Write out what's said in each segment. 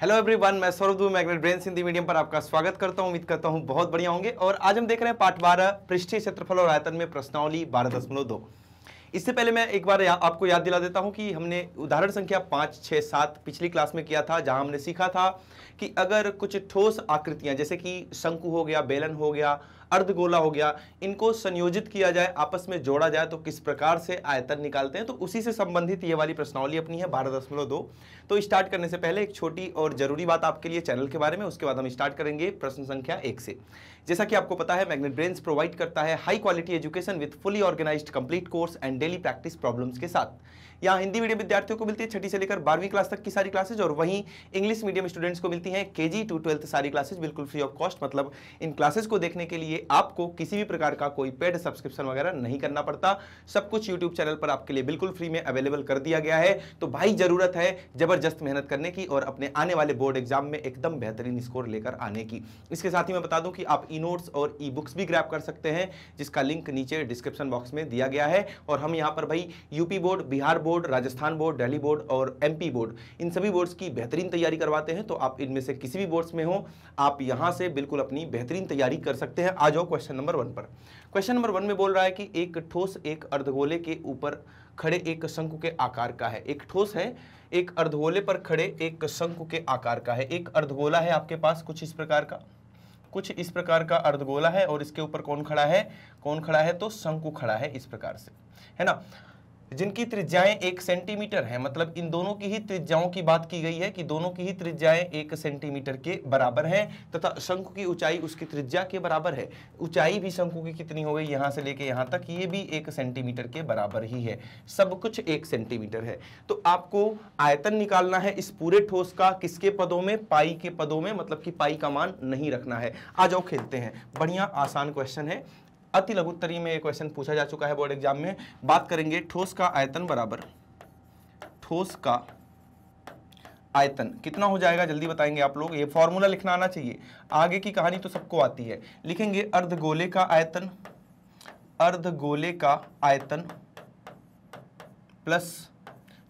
Hello everyone मैं सौरभ दू magnet brain Hindi medium पर आपका स्वागत करता हूँ उम्मीद करता हूँ बहुत बढ़िया होंगे। और आज हम देख रहे हैं पाठ बारह पृष्ठीय क्षेत्रफल और आयतन में प्रश्नावली बारह दशमलव दो। इससे पहले मैं एक बार या, आपको याद दिला देता हूँ कि हमने उदाहरण संख्या पाँच छः सात पिछली क्लास में किया था जहाँ हमने सीखा था कि अगर कुछ ठोस आकृतियाँ जैसे कि शंकु हो गया बेलन हो गया अर्धगोला हो गया। इनको संयोजित किया जाए, आपस में जोड़ा जाए तो किस प्रकार से आयतन निकालते हैं? तो उसी से संबंधित ये वाली प्रश्नावली अपनी है, बारह दशमलव दो। तो स्टार्ट करने से पहले एक छोटी और ज़रूरी बात आपके लिए चैनल के बारे में, उसके बाद हम स्टार्ट करेंगे प्रश्न संख्या एक से। जैसा कि आपको पता है मैग्नेट ब्रेन्स प्रोवाइड करता है high quality education with fully organised complete course and daily practice problems के साथ। यहाँ हिंदी मीडियम विद्यार्थियों को मिलती है छठी से लेकर बारहवीं क्लास तक की सारी क्लासेज और वहीं इंग्लिश मीडियम स्टूडेंट्स को मिलती हैं के जी टू ट्वेल्थ सारी क्लासेज बिल्कुल फ्री ऑफ़ कॉस्ट मतलब इन क्लासेज को देखने के लिए आपको किसी भी प्रकार का कोई पेड सब्सक्रिप्शन वगैरह नहीं करना पड़ता। सब कुछ यूट्यूब चैनल पर आपके लिए बिल्कुल फ्री में अवेलेबल कर दिया गया है। तो भाई ज़रूरत है ज़बरदस्त मेहनत करने की और अपने आने वाले बोर्ड एग्ज़ाम में एकदम बेहतरीन स्कोर लेकर आने की। इसके साथ ही मैं बता दूँ कि आप ई नोट्स और ई बुक्स भी ग्रैप कर सकते हैं, जिसका लिंक नीचे डिस्क्रिप्शन बॉक्स में दिया गया है। और हम यहाँ पर भाई UP board Bihar board Rajasthan board Delhi board और एमपी बोर्ड इन सभी बोर्ड्स की बेहतरीन तैयारी करवाते हैं। तो आप इनमें से किसी भी बोर्ड्स में हो, आप यहाँ से बिल्कुल अपनी बेहतरीन तैयारी कर सकते हैं। आ जाओ क्वेश्चन नंबर वन पर। क्वेश्चन नंबर वन में बोल रहा है कि एक ठोस, एक अर्धगोले के ऊपर खड़े एक शंकु के आकार का है। एक ठोस है, एक अर्धगोले पर खड़े एक शंकु के आकार का है। एक अर्धगोला है आपके पास कुछ इस प्रकार का। कुछ इस प्रकार का अर्धगोला है और इसके ऊपर कौन खड़ा है? कौन खड़ा है? तो शंकु खड़ा है इस प्रकार से। है ना? जिनकी त्रिज्याएँ एक सेंटीमीटर है मतलब इन दोनों की ही त्रिज्याओं की बात की गई है कि दोनों की ही त्रिज्याएँ एक सेंटीमीटर के बराबर है तथा शंकु की ऊंचाई उसकी त्रिज्या के बराबर है। ऊंचाई भी शंकु की कितनी हो गई यहाँ से लेके यहाँ तक, ये भी एक सेंटीमीटर के बराबर ही है। सब कुछ एक सेंटीमीटर है। तो आपको आयतन निकालना है इस पूरे ठोस का, किसके पदों में? पाई के पदों में मतलब कि पाई का मान नहीं रखना है। आ जाओ खेलते हैं। बढ़िया आसान क्वेश्चन है। अति लघुत्तरी में क्वेश्चन पूछा जा चुका है बोर्ड एग्ज़ाम में। बात करेंगे ठोस का आयतन बराबर। ठोस का आयतन कितना हो जाएगा? जल्दी बताएँगे आप लोग। ये फॉर्मूला लिखना आना चाहिए। आगे की कहानी तो सबको आती है। लिखेंगे अर्धगोले का आयतन, अर्धगोले का आयतन प्लस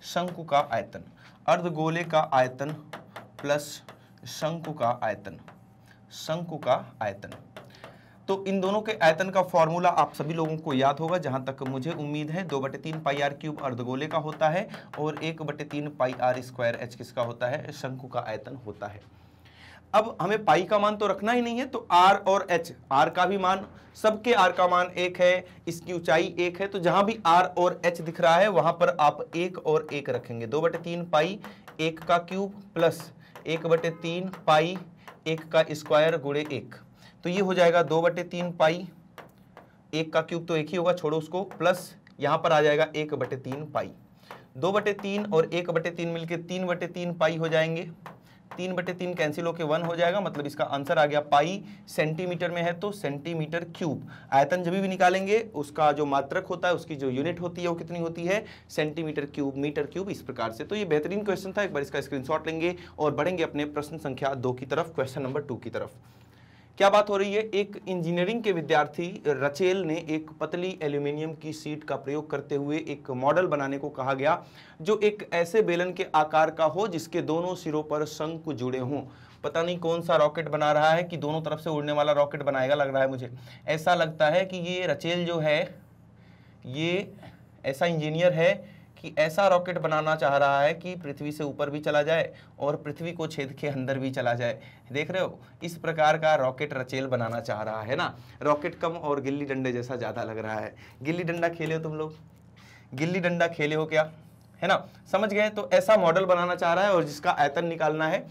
शंकु का आयतन। अर्धगोले का आयतन प्लस शंकु का आयतन। शंकु का आयतन। तो इन दोनों के आयतन का फॉर्मूला आप सभी लोगों को याद होगा, जहाँ तक मुझे उम्मीद है, दो बटे तीन पाई आर क्यूब अर्धगोले का होता है और एक बटे तीन पाई आर स्क्वायर एच किसका होता है? शंकु का आयतन होता है। अब हमें पाई का मान तो रखना ही नहीं है तो आर और एच, आर का भी मान, सबके आर का मान एक है, इसकी ऊंचाई एक है तो जहाँ भी आर और एच दिख रहा है, वहाँ पर आप एक और एक रखेंगे। दो बटे तीन पाई एक का क्यूब प्लस एक बटे तीन पाई एक का स्क्वायर गुड़े एक। तो ये हो जाएगा दो बटे तीन पाई, एक का क्यूब तो एक ही होगा, छोड़ो उसको, प्लस यहाँ पर आ जाएगा एक बटे तीन पाई। दो बटे तीन और एक बटे तीन मिलकर तीन बटे तीन पाई हो जाएँगे। तीन बटे तीन कैंसिल होकर वन हो जाएगा मतलब इसका आंसर आ गया पाई। सेंटीमीटर में है तो सेंटीमीटर क्यूब आयतन जब भी निकालेंगे, उसका जो मात्रक होता है, उसकी जो यूनिट होती है, वो कितनी होती है? सेंटीमीटर क्यूब मीटर क्यूब इस प्रकार से। तो ये बेहतरीन क्वेश्चन था, एक बार इसका स्क्रीनशॉट लेंगे और बढ़ेंगे अपने प्रश्न संख्या दो की तरफ़ क्वेश्चन नंबर टू की तरफ़। क्या बात हो रही है? एक इंजीनियरिंग के विद्यार्थी रचेल ने एक पतली एल्यूमिनियम की सीट का प्रयोग करते हुए एक मॉडल बनाने को कहा गया, जो एक ऐसे बेलन के आकार का हो जिसके दोनों सिरों पर शंकु जुड़े हों। पता नहीं कौन सा रॉकेट बना रहा है कि दोनों तरफ़ से उड़ने वाला रॉकेट बनाएगा लग रहा है मुझे। ऐसा लगता है कि ये रचेल जो है, ये ऐसा इंजीनियर है कि ऐसा रॉकेट बनाना चाह रहा है कि पृथ्वी से ऊपर भी चला जाए और पृथ्वी को छेद के अंदर भी चला जाए। देख रहे हो? इस प्रकार का रॉकेट रचेल बनाना चाह रहा है ना? रॉकेट कम और गिल्ली डंडे जैसा ज़्यादा लग रहा है। गिल्ली डंडा खेले हो तुम लोग? गिल्ली डंडा खेले हो क्या? है ना? समझ गए? तो ऐसा मॉडल बनाना चाह रहा है और जिसका आयतन निकालना है।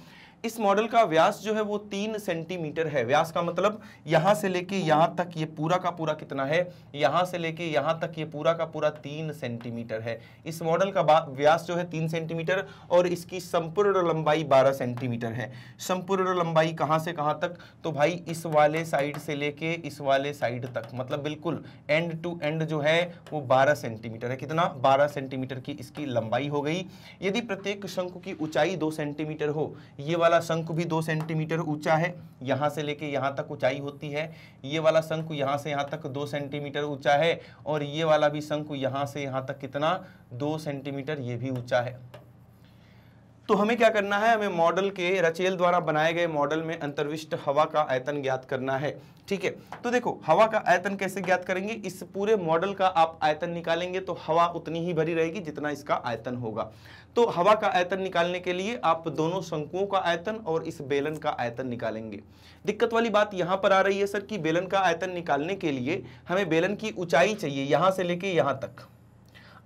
इस मॉडल का व्यास जो है वो तीन सेंटीमीटर है। व्यास का मतलब यहाँ से लेके यहाँ तक ये पूरा का पूरा कितना है? यहाँ से लेके यहाँ तक ये पूरा का पूरा तीन सेंटीमीटर है। इस मॉडल का व्यास जो है तीन सेंटीमीटर और इसकी संपूर्ण लंबाई बारह सेंटीमीटर है। संपूर्ण लंबाई कहाँ से कहाँ तक? तो भाई इस वाले साइड से लेके इस वाले साइड तक मतलब बिल्कुल एंड टू एंड जो है वो बारह सेंटीमीटर है। कितना? बारह सेंटीमीटर की इसकी लंबाई हो गई। यदि प्रत्येक शंकु की ऊंचाई दो सेंटीमीटर हो, ये वाला वाला शंकु भी दो सेंटीमीटर ऊँचा है, यहाँ से लेके यहाँ तक ऊंचाई होती है। ये वाला शंकु यहाँ से यहाँ तक दो सेंटीमीटर ऊँचा है और ये वाला भी शंकु यहाँ से यहाँ तक कितना? दो सेंटीमीटर, ये भी ऊँचा है। तो हमें क्या करना है? हमें मॉडल के रचेल द्वारा बनाए गए मॉडल में अंतर्विष्ट हवा का आयतन ज्ञात करना है। ठीक है? तो देखो, हवा का आयतन कैसे ज्ञात करेंगे? इस पूरे मॉडल का आप आयतन निकालेंगे तो हवा उतनी ही भरी रहेगी जितना इसका आयतन होगा। तो हवा का आयतन निकालने के लिए आप दोनों शंकुओं का आयतन और इस बेलन का आयतन निकालेंगे। दिक्कत वाली बात यहाँ पर आ रही है सर कि बेलन का आयतन निकालने के लिए हमें बेलन की ऊंचाई चाहिए, यहाँ से लेके यहाँ तक।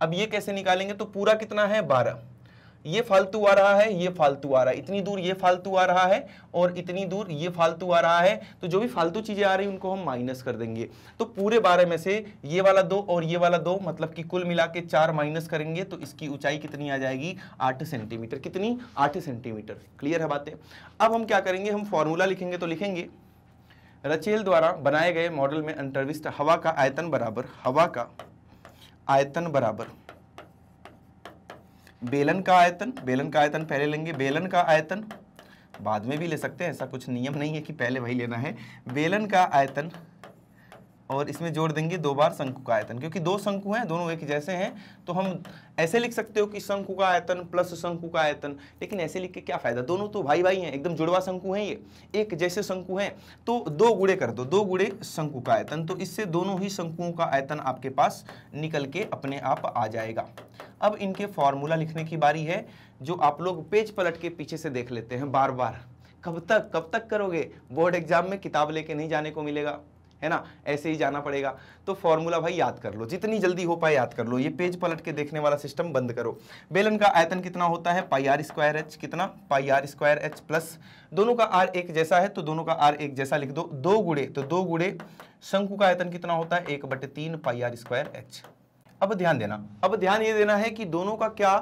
अब ये कैसे निकालेंगे? तो पूरा कितना है? बारह। ये फालतू आ रहा है, ये फालतू आ रहा है। इतनी दूर ये फालतू आ रहा है और इतनी दूर ये फालतू आ रहा है तो जो भी फालतू चीज़ें आ रही उनको हम माइनस कर देंगे। तो पूरे बारह में से ये वाला दो और ये वाला दो मतलब कि कुल मिला के चार माइनस करेंगे तो इसकी ऊंचाई कितनी आ जाएगी? आठ सेंटीमीटर। कितनी? आठ सेंटीमीटर। क्लियर है बातें? अब हम क्या करेंगे? हम फॉर्मूला लिखेंगे तो लिखेंगे, रचेल द्वारा बनाए गए मॉडल में अंतर्विष्ट हवा का आयतन बराबर, हवा का आयतन बराबर। बेलन का आयतन, बेलन का आयतन पहले लेंगे, बेलन का आयतन। बाद में भी ले सकते हैं, ऐसा कुछ नियम नहीं है कि पहले वही लेना है। बेलन का आयतन और इसमें जोड़ देंगे दो बार शंकु का आयतन, क्योंकि दो शंकु हैं, दोनों एक जैसे हैं तो हम ऐसे लिख सकते हो कि शंकु का आयतन प्लस शंकु का आयतन, लेकिन ऐसे लिख के क्या फ़ायदा? दोनों तो भाई भाई हैं, एकदम जुड़वा शंकु हैं ये, एक जैसे शंकु हैं तो दो गुड़े कर दो दो गुड़े शंकु का आयतन तो इससे दोनों ही शंकुओं का आयतन आपके पास निकल के अपने आप आ जाएगा। अब इनके फॉर्मूला लिखने की बारी है, जो आप लोग पेज पलट के पीछे से देख लेते हैं बार बार कब तक कब तक करोगे? बोर्ड एग्ज़ाम में किताब लेके नहीं जाने को मिलेगा। है ना? ऐसे ही जाना पड़ेगा। तो फॉर्मूला भाई याद कर लो। जितनी जल्दी हो पाए याद कर लो। ये पेज पलट के देखने वाला सिस्टम बंद करो। बेलन का आयतन कितना होता है? पाई आर स्क्वायर एच कितना? Pi r square h plus दोनों का आर एक जैसा है तो दोनों का आर एक जैसा लिख दो। दो गुड़े तो दो गुड़े शंकु का आयतन कितना होता है? एक बटे तीन पाई आर स्क्वायर एच अब ध्यान देना। अब ध्यान ये देना है कि दोनों का क्या?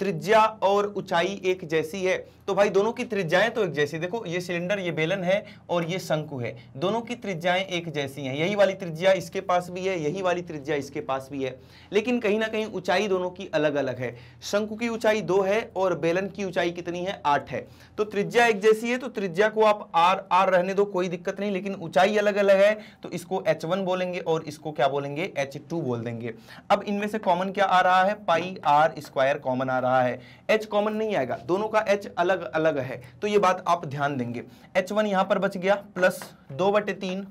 त्रिज्या और ऊंचाई एक जैसी है। तो भाई दोनों की त्रिज्याएँ तो एक जैसी, देखो ये सिलेंडर, ये बेलन है और ये शंकु है। दोनों की त्रिज्याएँ एक जैसी हैं। यही वाली त्रिज्या इसके पास भी है, यही वाली त्रिज्या इसके पास भी है। लेकिन कहीं ना कहीं ऊंचाई दोनों की अलग अलग है। शंकु की ऊंचाई दो है और बेलन की ऊंचाई कितनी है? आठ है। तो त्रिज्या एक जैसी है तो त्रिज्या को आप आर आर रहने दो, कोई दिक्कत नहीं, लेकिन ऊंचाई अलग अलग है तो इसको एच बोलेंगे और इसको क्या बोलेंगे? एच बोल देंगे। अब इनमें से कॉमन क्या आ रहा है? पाई आर स्क्वायर कॉमन आ रहा है। एच कॉमन नहीं आएगा। दोनों का एच अलग अलग अलग है। तो ये बात आप ध्यान देंगे। एच वन यहाँ पर बच गया प्लस दो बटे तीन।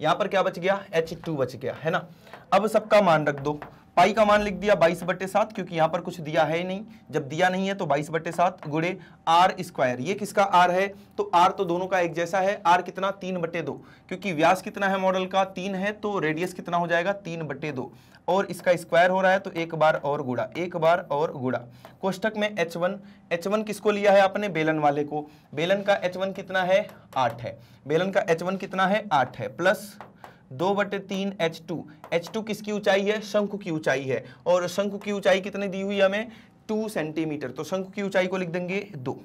यहाँ पर क्या बच गया? एच टू बच गया, है ना? अब सबका मान रख दो। पाई का मान लिख दिया बाईस बट्टे सात, क्योंकि यहाँ पर कुछ दिया है नहीं। जब दिया नहीं है तो बाईस बट्टे सात गुड़े आर स्क्वायर। ये किसका आर है? तो आर तो दोनों का एक जैसा है। आर कितना? तीन बट्टे दो। क्योंकि व्यास कितना है मॉडल का? तीन है तो रेडियस कितना हो जाएगा? तीन बट्टे दो। और इसका स्क्वायर हो रहा है तो एक बार और गुड़ा एक बार और गुड़ा कोष्टक में एच वन एच वन किसको लिया है आपने? बेलन वाले को। बेलन का एच वन कितना है? आठ है। बेलन का एच वन कितना है? आठ है। प्लस दो बटे तीन एच टू एच टू किसकी ऊंचाई है? शंकु की ऊंचाई है। और शंकु की ऊंचाई कितनी दी हुई है हमें? Two centimetre. तो शंकु की ऊंचाई को लिख देंगे दो।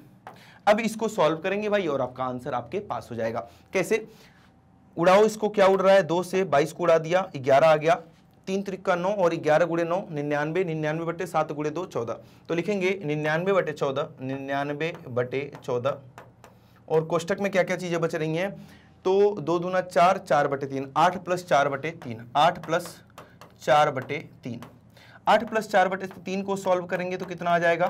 अब इसको सॉल्व करेंगे भाई और आपका आंसर आपके पास हो जाएगा। कैसे? उड़ाओ इसको, क्या उड़ रहा है? दो से बाईस को उड़ा दिया, ग्यारह आ गया। तीन त्रिक्का नौ और ग्यारह गुड़े नौ, निन्यानवे निन्यानवे बटे सात गुड़े दो, चौदह। तो लिखेंगे निन्यानवे बटे चौदह, निन्यानवे बटे चौदह। और कोष्टक में क्या क्या चीज़ें बच रही हैं? तो दो दूना चार चार बटे तीन, आठ प्लस चार बटे तीन, आठ प्लस चार बटे तीन। आठ प्लस चार बटे तीन को सॉल्व करेंगे तो कितना आ जाएगा?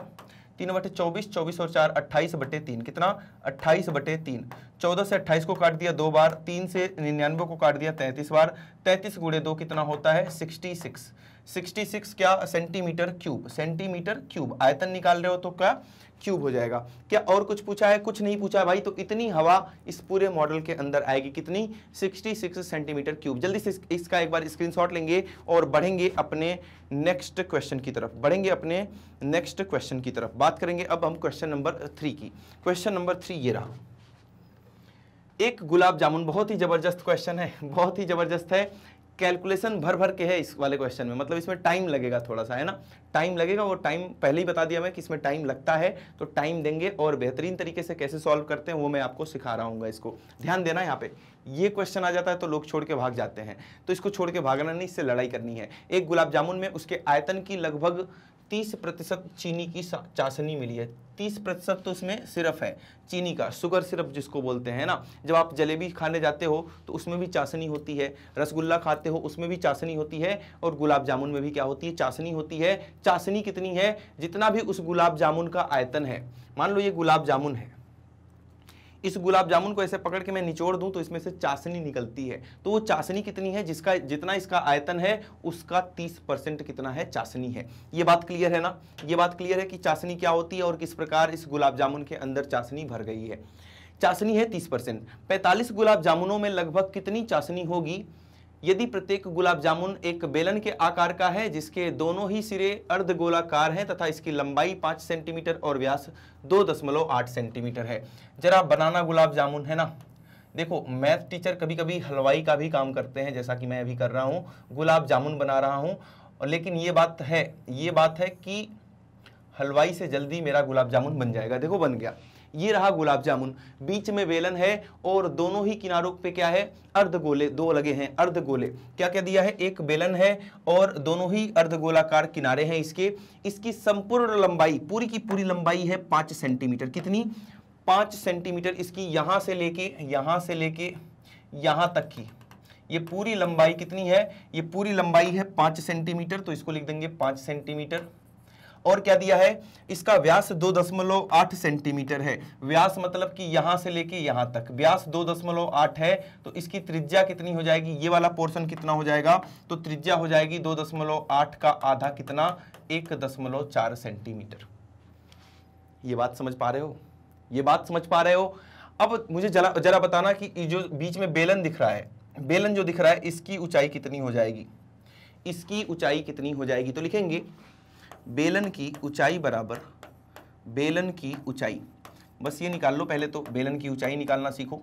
तीन बटे चौबीस चौबीस और चार अट्ठाईस बटे तीन, कितना? अट्ठाईस बटे तीन। चौदह से अट्ठाईस को काट दिया, दो बार, तीन से निन्यानवे को काट दिया, तैंतीस बार, तैंतीस गुड़े दो कितना होता है? Sixty six. सिक्सटी सिक्स क्या? Centimetre cube. Centimetre cube. आयतन निकाल रहे हो तो क्या? क्यूब हो जाएगा। क्या और कुछ पूछा है? कुछ नहीं पूछा है भाई तो इतनी हवा इस पूरे मॉडल के अंदर आएगी कितनी? 66 सेंटीमीटर क्यूब। जल्दी से इसका एक बार स्क्रीनशॉट लेंगे और बढ़ेंगे अपने नेक्स्ट क्वेश्चन की तरफ़। बढ़ेंगे अपने नेक्स्ट क्वेश्चन की तरफ़। बात करेंगे अब हम क्वेश्चन नंबर थ्री की। क्वेश्चन नंबर थ्री ये रहा। एक गुलाब जामुन बहुत ही ज़बरदस्त क्वेश्चन है, बहुत ही ज़बरदस्त है। कैलकुलेशन भर भर के है इस वाले क्वेश्चन में। मतलब इसमें टाइम लगेगा थोड़ा सा है ना? टाइम लगेगा, वो टाइम पहले ही बता दिया मैं कि इसमें टाइम लगता है तो टाइम देंगे और बेहतरीन तरीके से कैसे सॉल्व करते हैं, वो मैं आपको सिखा रहा हूँ इसको। ध्यान देना यहाँ पे, ये क्वेश्चन आ जाता है तो लोग छोड़ के भाग जाते हैं। तो इसको छोड़ के भागना नहीं, इससे लड़ाई करनी है। एक गुलाब जामुन में उसके आयतन की लगभग तीस प्रतिशत चीनी की चाशनी मिली है। तीस प्रतिशत तो उसमें सिरप है, चीनी का, शुगर सिरप जिसको बोलते हैं ना। जब आप जलेबी खाने जाते हो तो उसमें भी चाशनी होती है। रसगुल्ला खाते हो, उसमें भी चाशनी होती है। और गुलाब जामुन में भी क्या होती है? चाशनी होती है। चाशनी कितनी है? जितना भी उस गुलाब जामुन का आयतन है। मान लो ये गुलाब जामुन है। इस गुलाब जामुन को ऐसे पकड़ के मैं निचोड़ दूँ तो इसमें से चाशनी निकलती है। तो वो चाशनी कितनी है? जिसका, जितना इसका आयतन है, उसका 30 परसेंट कितना है? चाशनी है। ये बात क्लियर है ना? ये बात क्लियर है कि चाशनी क्या होती है और किस प्रकार इस गुलाब जामुन के अंदर चाशनी भर गई है। चाशनी है तीस परसेंट। गुलाब जामुनों में लगभग कितनी चाशनी होगी? यदि प्रत्येक गुलाब जामुन एक बेलन के आकार का है, जिसके दोनों ही सिरे अर्ध गोलाकार हैं तथा इसकी लंबाई पाँच सेंटीमीटर और व्यास दो दशमलव आठ सेंटीमीटर है। जरा बनाना गुलाब जामुन है ना? देखो, मैथ टीचर कभी कभी हलवाई का भी काम करते हैं, जैसा कि मैं अभी कर रहा हूँ। गुलाब जामुन बना रहा हूँ लेकिन ये बात है, ये बात है कि हलवाई से जल्दी मेरा गुलाब जामुन बन जाएगा। देखो, बन गया। ये रहा गुलाब जामुन। बीच में बेलन है और दोनों ही किनारों पे क्या है? अर्ध गोले, दो लगे हैं, अर्ध गोले। क्या क्या दिया है? एक बेलन है और दोनों ही अर्ध गोलाकार किनारे हैं इसके। इसकी संपूर्ण लंबाई, पूरी की पूरी लंबाई है पाँच सेंटीमीटर। कितनी? पाँच सेंटीमीटर इसकी यहाँ से लेके, यहाँ से लेके, यहाँ तक की। ये पूरी लंबाई कितनी है? ये पूरी लंबाई है पाँच सेंटीमीटर तो इसको लिख देंगे पाँच सेंटीमीटर। और क्या दिया है? इसका व्यास दो दशमलव आठ सेंटीमीटर है। व्यास मतलब कि यहाँ से लेके यहाँ तक। व्यास दो दशमलव आठ है तो इसकी त्रिज्या कितनी हो जाएगी? ये वाला पोर्शन कितना हो जाएगा? तो त्रिज्या हो जाएगी दो दशमलव आठ का आधा कितना? एक दशमलव चार सेंटीमीटर। ये बात समझ पा रहे हो? ये बात समझ पा रहे हो? अब मुझे जरा जरा बताना कि जो बीच में बेलन दिख रहा है, बेलन जो दिख रहा है, इसकी ऊंचाई कितनी हो जाएगी? इसकी ऊंचाई कितनी हो जाएगी? तो लिखेंगे बेलन की ऊंचाई बराबर, बेलन की ऊंचाई। बस ये निकाल लो पहले तो बेलन की ऊंचाई निकालना सीखो।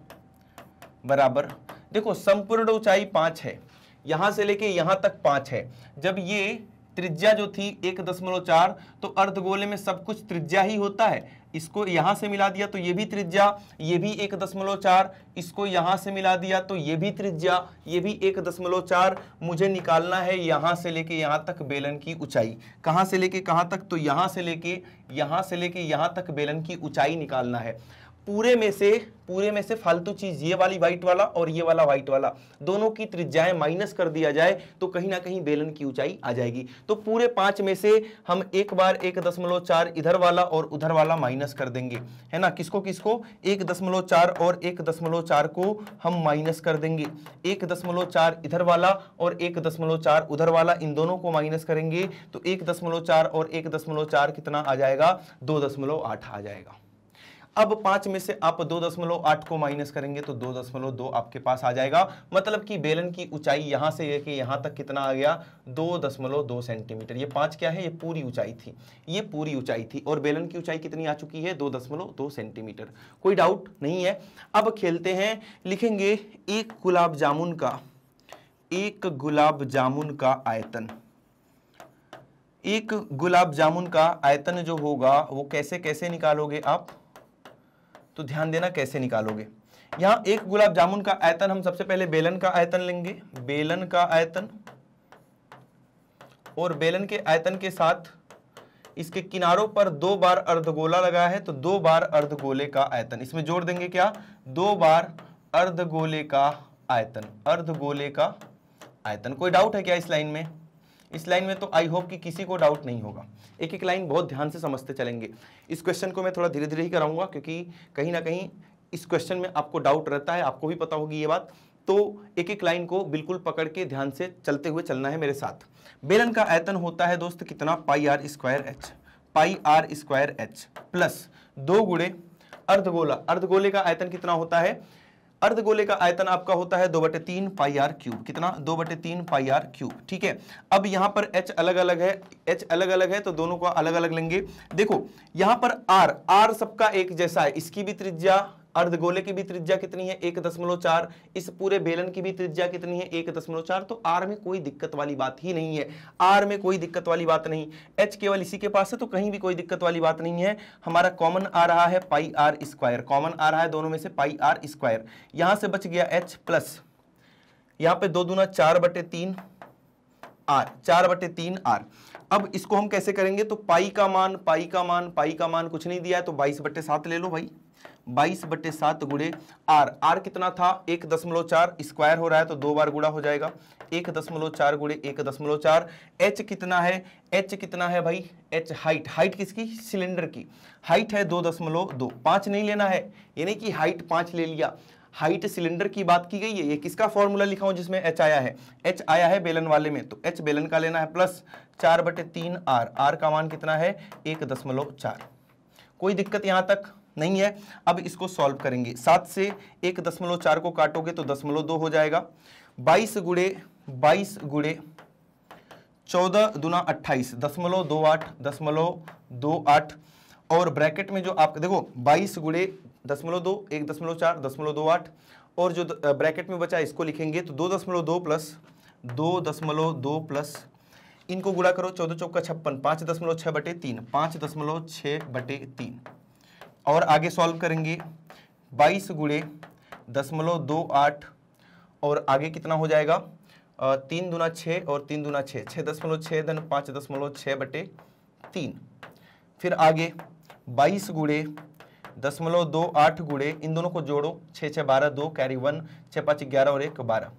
बराबर। देखो, संपूर्ण ऊंचाई पाँच है। यहाँ से लेके यहाँ तक पाँच है। जब ये त्रिज्या जो थी एक दशमलव चार तो अर्धगोले में सब कुछ त्रिज्या ही होता है। इसको यहाँ से मिला दिया तो ये भी त्रिज्या, ये भी एक दशमलव चार, इसको यहाँ से मिला दिया तो ये भी त्रिज्या, ये भी एक दशमलव चार। मुझे निकालना है यहाँ से लेके यहाँ तक बेलन की ऊंचाई। कहाँ से लेके कहाँ तक? तो यहाँ से लेके, यहाँ से लेके यहाँ तक बेलन की ऊंचाई निकालना है। पूरे में से, पूरे में से फालतू चीज़, ये वाली व्हाइट वाला और ये वाला व्हाइट वाला, दोनों की त्रिज्याएँ माइनस कर दिया जाए तो कहीं ना कहीं बेलन की ऊंचाई आ जाएगी। तो पूरे पाँच में से हम एक बार एक दशमलव चार इधर वाला और उधर वाला माइनस कर देंगे। है ना? किसको किसको? एक दशमलव चार और एक दशमलव चार को हम माइनस कर देंगे। एक दशमलव चार इधर वाला और एक दशमलव चार उधर वाला, इन दोनों को माइनस करेंगे तो एक दशमलव चार और एक दशमलव चार कितना आ जाएगा? दो दशमलव आठ आ जाएगा। अब पाँच में से आप दो दशमलव आठ को माइनस करेंगे तो दो दशमलव दो आपके पास आ जाएगा। मतलब कि बेलन की ऊंचाई यहाँ से लेके यहाँ तक कितना आ गया? दो दशमलव दो सेंटीमीटर। ये पाँच क्या है? ये पूरी ऊंचाई थी। ये पूरी ऊंचाई थी और बेलन की ऊंचाई कितनी आ चुकी है? दो दशमलव दो सेंटीमीटर। कोई डाउट नहीं है। अब खेलते हैं। लिखेंगे एक गुलाब जामुन का, एक गुलाब जामुन का आयतन। एक गुलाब जामुन का आयतन जो होगा, वो कैसे कैसे निकालोगे आप? तो ध्यान देना कैसे निकालोगे? यहाँ एक गुलाब जामुन का आयतन, हम सबसे पहले बेलन का आयतन लेंगे। बेलन का आयतन और बेलन के आयतन के साथ इसके किनारों पर दो बार अर्धगोला लगा है तो दो बार अर्धगोले का आयतन। इसमें जोड़ देंगे क्या? दो बार अर्धगोले का आयतन, अर्धगोले का आयतन। कोई डाउट है क्या इस लाइन में? इस लाइन में तो आई होप कि किसी को डाउट नहीं होगा। एक एक लाइन बहुत ध्यान से समझते चलेंगे। इस क्वेश्चन को मैं थोड़ा धीरे धीरे ही कराऊँगा, क्योंकि कहीं ना कहीं इस क्वेश्चन में आपको डाउट रहता है, आपको भी पता होगी ये बात। तो एक एक लाइन को बिल्कुल पकड़ के ध्यान से चलते हुए चलना है मेरे साथ। बेलन का आयतन होता है दोस्त कितना? Pi r square h. Pi r square h plus दो गुड़े अर्धगोला। अर्धगोले का आयतन कितना होता है? अर्धगोले का आयतन आपका होता है दो बटे तीन पाई आर क्यूब। कितना? दो बटे तीन पाई आर क्यूब, ठीक है? अब यहाँ पर एच अलग अलग है एच अलग अलग है तो दोनों को अलग अलग लेंगे। देखो, यहाँ पर आर आर सबका एक जैसा है, इसकी भी त्रिज्या अर्धगोले की भी त्रिज्या कितनी है? एक दशमलव चार। इस पूरे बेलन की भी त्रिज्या कितनी है? एक दशमलव चार। तो आर में कोई दिक्कत वाली बात ही नहीं है। आर में कोई दिक्कत वाली बात नहीं। एच केवल इसी के पास है तो कहीं भी कोई दिक्कत वाली बात नहीं है। हमारा कॉमन आ रहा है पाई आर स्क्वायर। कॉमन आ रहा है दोनों में से पाई आर स्क्वायर। यहाँ से बच गया एच प्लस। यहाँ पे दो दूना चार बटे तीन आर। चार बटे तीन आर। अब इसको हम कैसे करेंगे? तो पाई का मान, पाई का मान, पाई का मान कुछ नहीं दिया है तो बाईस बटे सात ले लो भाई। बाईस बट्टे सात गुड़े आर। आर कितना था? एक दशमलव चार। स्क्वायर हो रहा है तो दो बार गुड़ा हो जाएगा। एक दशमलव चार गुड़े एक दशमलव चार। एच कितना है? एच कितना है भाई? एच हाइट हाइट किसकी? सिलेंडर की। हाइट है दो दशमलव दो। पाँच नहीं लेना है। यानी कि हाइट पाँच ले लिया। हाइट सिलेंडर की बात की गई है। ये किसका फॉर्मूला लिखा हूँ जिसमें एच आया है? एच आया है बेलन वाले में। तो एच बेलन का लेना है प्लस चार बटे तीन आर आर का मान कितना है? एक दशमलव चार। कोई दिक्कत यहाँ तक? नहीं है। अब इसको सॉल्व करेंगे। सात से एक दशमलव चार को काटोगे तो दशमलव दो हो जाएगा। बाईस गुड़े बाईस गुड़े चौदह दुना अट्ठाईस, दशमलव दो आठ, दशमलव दो आठ। और ब्रैकेट में जो आप, देखो, बाईस गुड़े दशमलव दो, एक दशमलव चार, दशमलव दो आठ। और जो ब्रैकेट में बचा इसको लिखेंगे तो दो दशमलव दो प्लस, दो दशमलव दो प्लस, इनको गुड़ा करो, चौदह चौका छप्पन, पाँच दशमलव छः बटे तीन, पाँच दशमलव छः बटे तीन। और आगे सॉल्व करेंगे। बाईस गुड़े दशमलव दो आठ, और आगे कितना हो जाएगा? तीन दुना छः और तीन दुना छः छः दशमलव छः धन पाँच दशमलव छः बटे तीन। फिर आगे बाईस गुड़े दशमलव दो आठ गुड़े इन दोनों को जोड़ो। छः छः बारह, दो कैरी वन छः पाँच, ग्यारह और एक, बारह।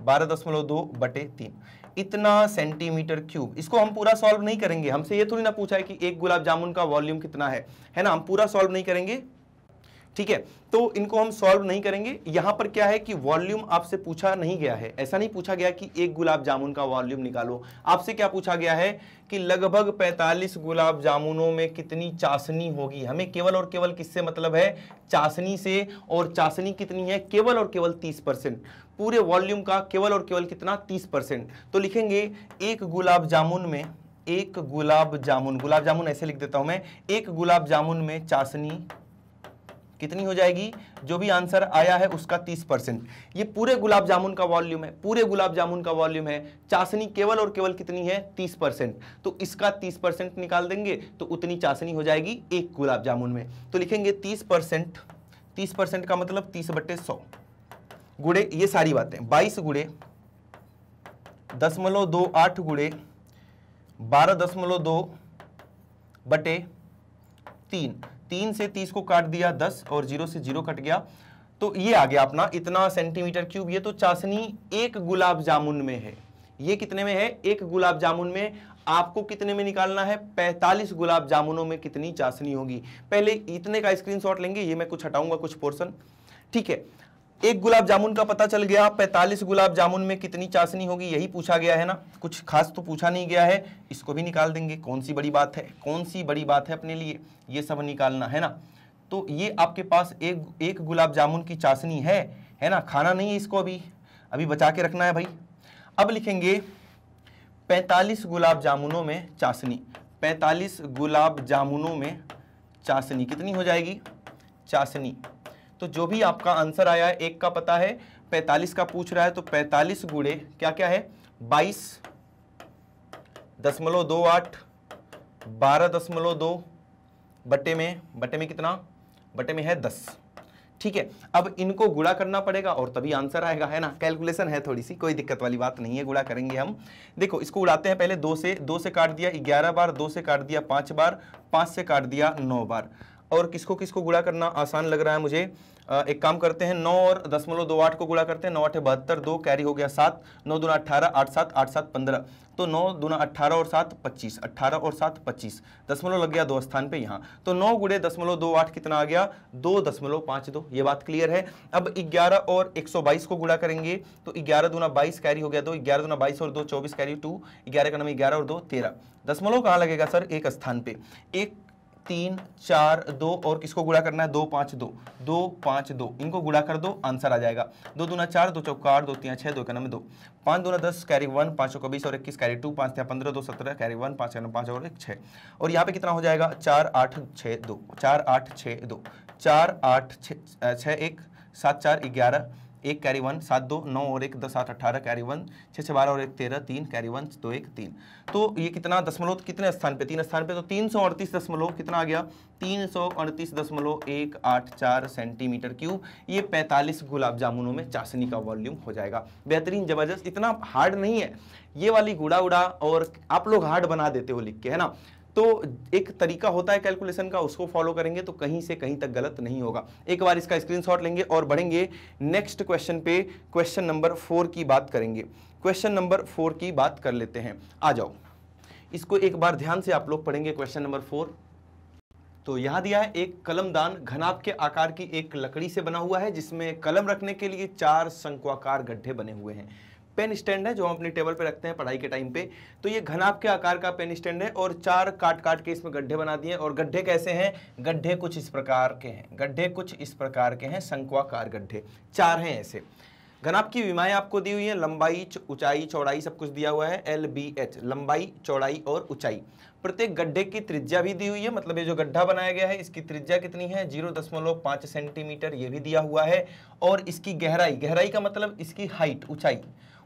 बारह दशमलव दो बटे तीन। इतना सेंटीमीटर क्यूब, इसको हम पूरा सॉल्व नहीं करेंगे। हमसे ये थोड़ी ना पूछा है कि एक गुलाब जामुन का वॉल्यूम कितना है। है ना? हम पूरा सॉल्व नहीं करेंगे। ठीक है? तो इनको हम सॉल्व नहीं करेंगे। यहाँ पर क्या है कि वॉल्यूम आपसे पूछा नहीं गया है। ऐसा नहीं पूछा गया कि एक गुलाब जामुन का वॉल्यूम निकालो। आपसे क्या पूछा गया है कि लगभग 45 गुलाब जामुनों में कितनी चाशनी होगी? हमें केवल और केवल किससे मतलब है? चाशनी से। और चाशनी कितनी है? केवल और केवल 30 परसेंट। पूरे वॉल्यूम का केवल और केवल कितना? 30 परसेंट। तो लिखेंगे एक गुलाब जामुन में, एक गुलाब जामुन। गुलाब जामुन ऐसे लिख देता हूँ मैं। एक गुलाब जामुन में चाशनी कितनी हो जाएगी? जो भी आंसर आया है उसका 30 परसेंट। ये पूरे गुलाब जामुन का वॉल्यूम है, पूरे गुलाब जामुन का वॉल्यूम है। चाशनी केवल और केवल कितनी है? 30 परसेंट। तो इसका 30 परसेंट निकाल देंगे तो उतनी चाशनी हो जाएगी एक गुलाब जामुन में। तो लिखेंगे 30 परसेंट। तीस परसेंट का मतलब तीस बट्टे सौ। गुड़े, ये सारी बातें। बाईस गुड़े, दशमलव दो आठ गुड़े, बारह दशमलव दो बटे तीन। तीन से तीस को काट दिया दस और ज़ीरो से ज़ीरो कट गया। तो ये आ गया अपना, इतना सेंटीमीटर क्यूब। ये तो चाशनी एक गुलाब जामुन में है। ये कितने में है? एक गुलाब जामुन में आपको कितने में निकालना है? 45 गुलाब जामुनों में कितनी चाशनी होगी। पहले इतने का स्क्रीनशॉट लेंगे, ये मैं कुछ हटाऊँगा कुछ पोर्शन। ठीक है एक गुलाब जामुन का पता चल गया, पैंतालीस गुलाब जामुन में कितनी चाशनी होगी, यही पूछा गया है ना। कुछ खास तो पूछा नहीं गया है, इसको भी निकाल देंगे। कौन सी बड़ी बात है? कौन सी बड़ी बात है अपने लिए? ये सब निकालना, है ना? तो ये आपके पास एक एक गुलाब जामुन की चाशनी है है ना? खाना नहीं है इसको अभी। अभी बचा के रखना है भाई। अब लिखेंगे, पैंतालीस गुलाब जामुनों में चाशनी। पैंतालीस गुलाब जामुनों में चाशनी कितनी हो जाएगी? चाशनी। तो जो भी आपका आंसर आया है, एक का पता है, पैतालीस का पूछ रहा है तो पैतालीस गुड़े क्या क्या है? बाईस, दशमलव दो आठ, बारह दशमलव दो, बटे में बटे में कितना? बटे में है दस। ठीक है, अब इनको गुड़ा करना पड़ेगा और तभी आंसर आएगा, है ना? कैलकुलेशन है थोड़ी सी कोई दिक्कत वाली बात नहीं है गुड़ा करेंगे हम। देखो, इसको उड़ाते हैं पहले दो से दो से काट दिया, ग्यारह बार, दो से काट दिया, पाँच बार, पाँच से काट दिया, नौ बार। और किसको किसको गुड़ा करना आसान लग रहा है मुझे? एक काम करते हैं, नौ और दशमलव दो आठ को गुड़ा करते हैं, नौ आठ बहत्तर, दो कैरी हो गया सात, नौ दूना अट्ठारह, आठ सात आठ सात पंद्रह। तो नौ दूना अट्ठारह और सात पच्चीस, अट्ठारह और सात पच्चीस। दशमलव लग गया दो स्थान पे यहाँ। तो नौ गुड़े दशमलव दो आठ कितना आ गया? दो दशमलव पाँच दो। ये बात क्लियर है। अब ग्यारह और एक सौ बाईस को गुड़ा करेंगे तो ग्यारह दूना बाईस कैरी हो गया दो, ग्यारह दूना बाईस और दो, चौबीस कैरी टू, ग्यारह का नाम ग्यारह और दो, तेरह। दशमलव कहाँ लगेगा, सर? एक स्थान पे। एक तीन, चार, दो और किसको गुड़ा करना है? दो, पाँच, दो। दो, पाँच, दो। इनको गुड़ा कर दो, आंसर आ जाएगा। दो दूना चार, दो चौका आठ दो तीन छः दो नंबर दो। पाँच दूना दस कैरी वन पाँच का बीस और इक्कीस कैरी टू पाँच या पंद्रह, दो सत्रह कैरी वन पाँच का पाँच और एक छः और यहाँ पे कितना हो जाएगा? चार, आठ छः दो। चार, आठ छः दो। चार, आठ छः छः एक, सात, चार, ग्यारह। एक कैरी वन सात दो, नौ और एक, दस, आठ अट्ठारह कैरी वन छः छः बारह और एक, तेरह, तीन कैरी वन दो, एक, तीन। तो ये कितना दशमलव, कितने स्थान पे? तीन स्थान पे तो तीन सौ अड़तीस दशमलव कितना आ गया? तीन सौ अड़तीस दशमलव एक, आठ, चार सेंटीमीटर क्यूब ये पैंतालीस गुलाब जामुनों में चाशनी का वॉल्यूम हो जाएगा। बेहतरीन, ज़बरदस्त, इतना हार्ड नहीं है। ये वाली गुड़ा उड़ा और आप लोग हार्ड बना देते हो लिख के, है ना? तो एक तरीका होता है कैलकुलेशन का, उसको फॉलो करेंगे तो कहीं से कहीं तक गलत नहीं होगा। एक बार इसका स्क्रीनशॉट लेंगे और बढ़ेंगे। नेक्स्ट क्वेश्चन पे क्वेश्चन नंबर फोर की बात करेंगे। क्वेश्चन नंबर फोर की बात कर लेते हैं। आ जाओ। इसको एक बार ध्यान से आप लोग पढ़ेंगे क्वेश्चन नंबर फोर तो यहाँ दिया है, एक कलमदान घनाभ के आकार की एक लकड़ी से बना हुआ है, जिसमें कलम रखने के लिए चार शंकुआकार गड्ढे बने हुए हैं। पेन स्टैंड है जो हम अपने टेबल पे रखते हैं पढ़ाई के टाइम पे। तो ये घनाभ के आकार का पेन स्टैंड है और चार काट काट के इसमें गड्ढे बना दिए और गड्ढे कैसे हैं? गड्ढे कुछ इस प्रकार के हैं। गड्ढे कुछ इस प्रकार के हैं शंकुआकार गड्ढे। चार हैं ऐसे। घनाभ की विमाएँ आपको दी हुई है। लंबाई ऊंचाई, चौड़ाई सब कुछ दिया हुआ है। L, B, H. लंबाई, चौड़ाई और ऊंचाई। प्रत्येक गड्ढे की त्रिज्या भी दी हुई है। मतलब ये जो गड्ढा बनाया गया है, इसकी त्रिज्या कितनी है? ज़ीरो दशमलव पाँच सेंटीमीटर ये भी दिया हुआ है। और इसकी गहराई गहराई का मतलब इसकी हाइट, ऊंचाई।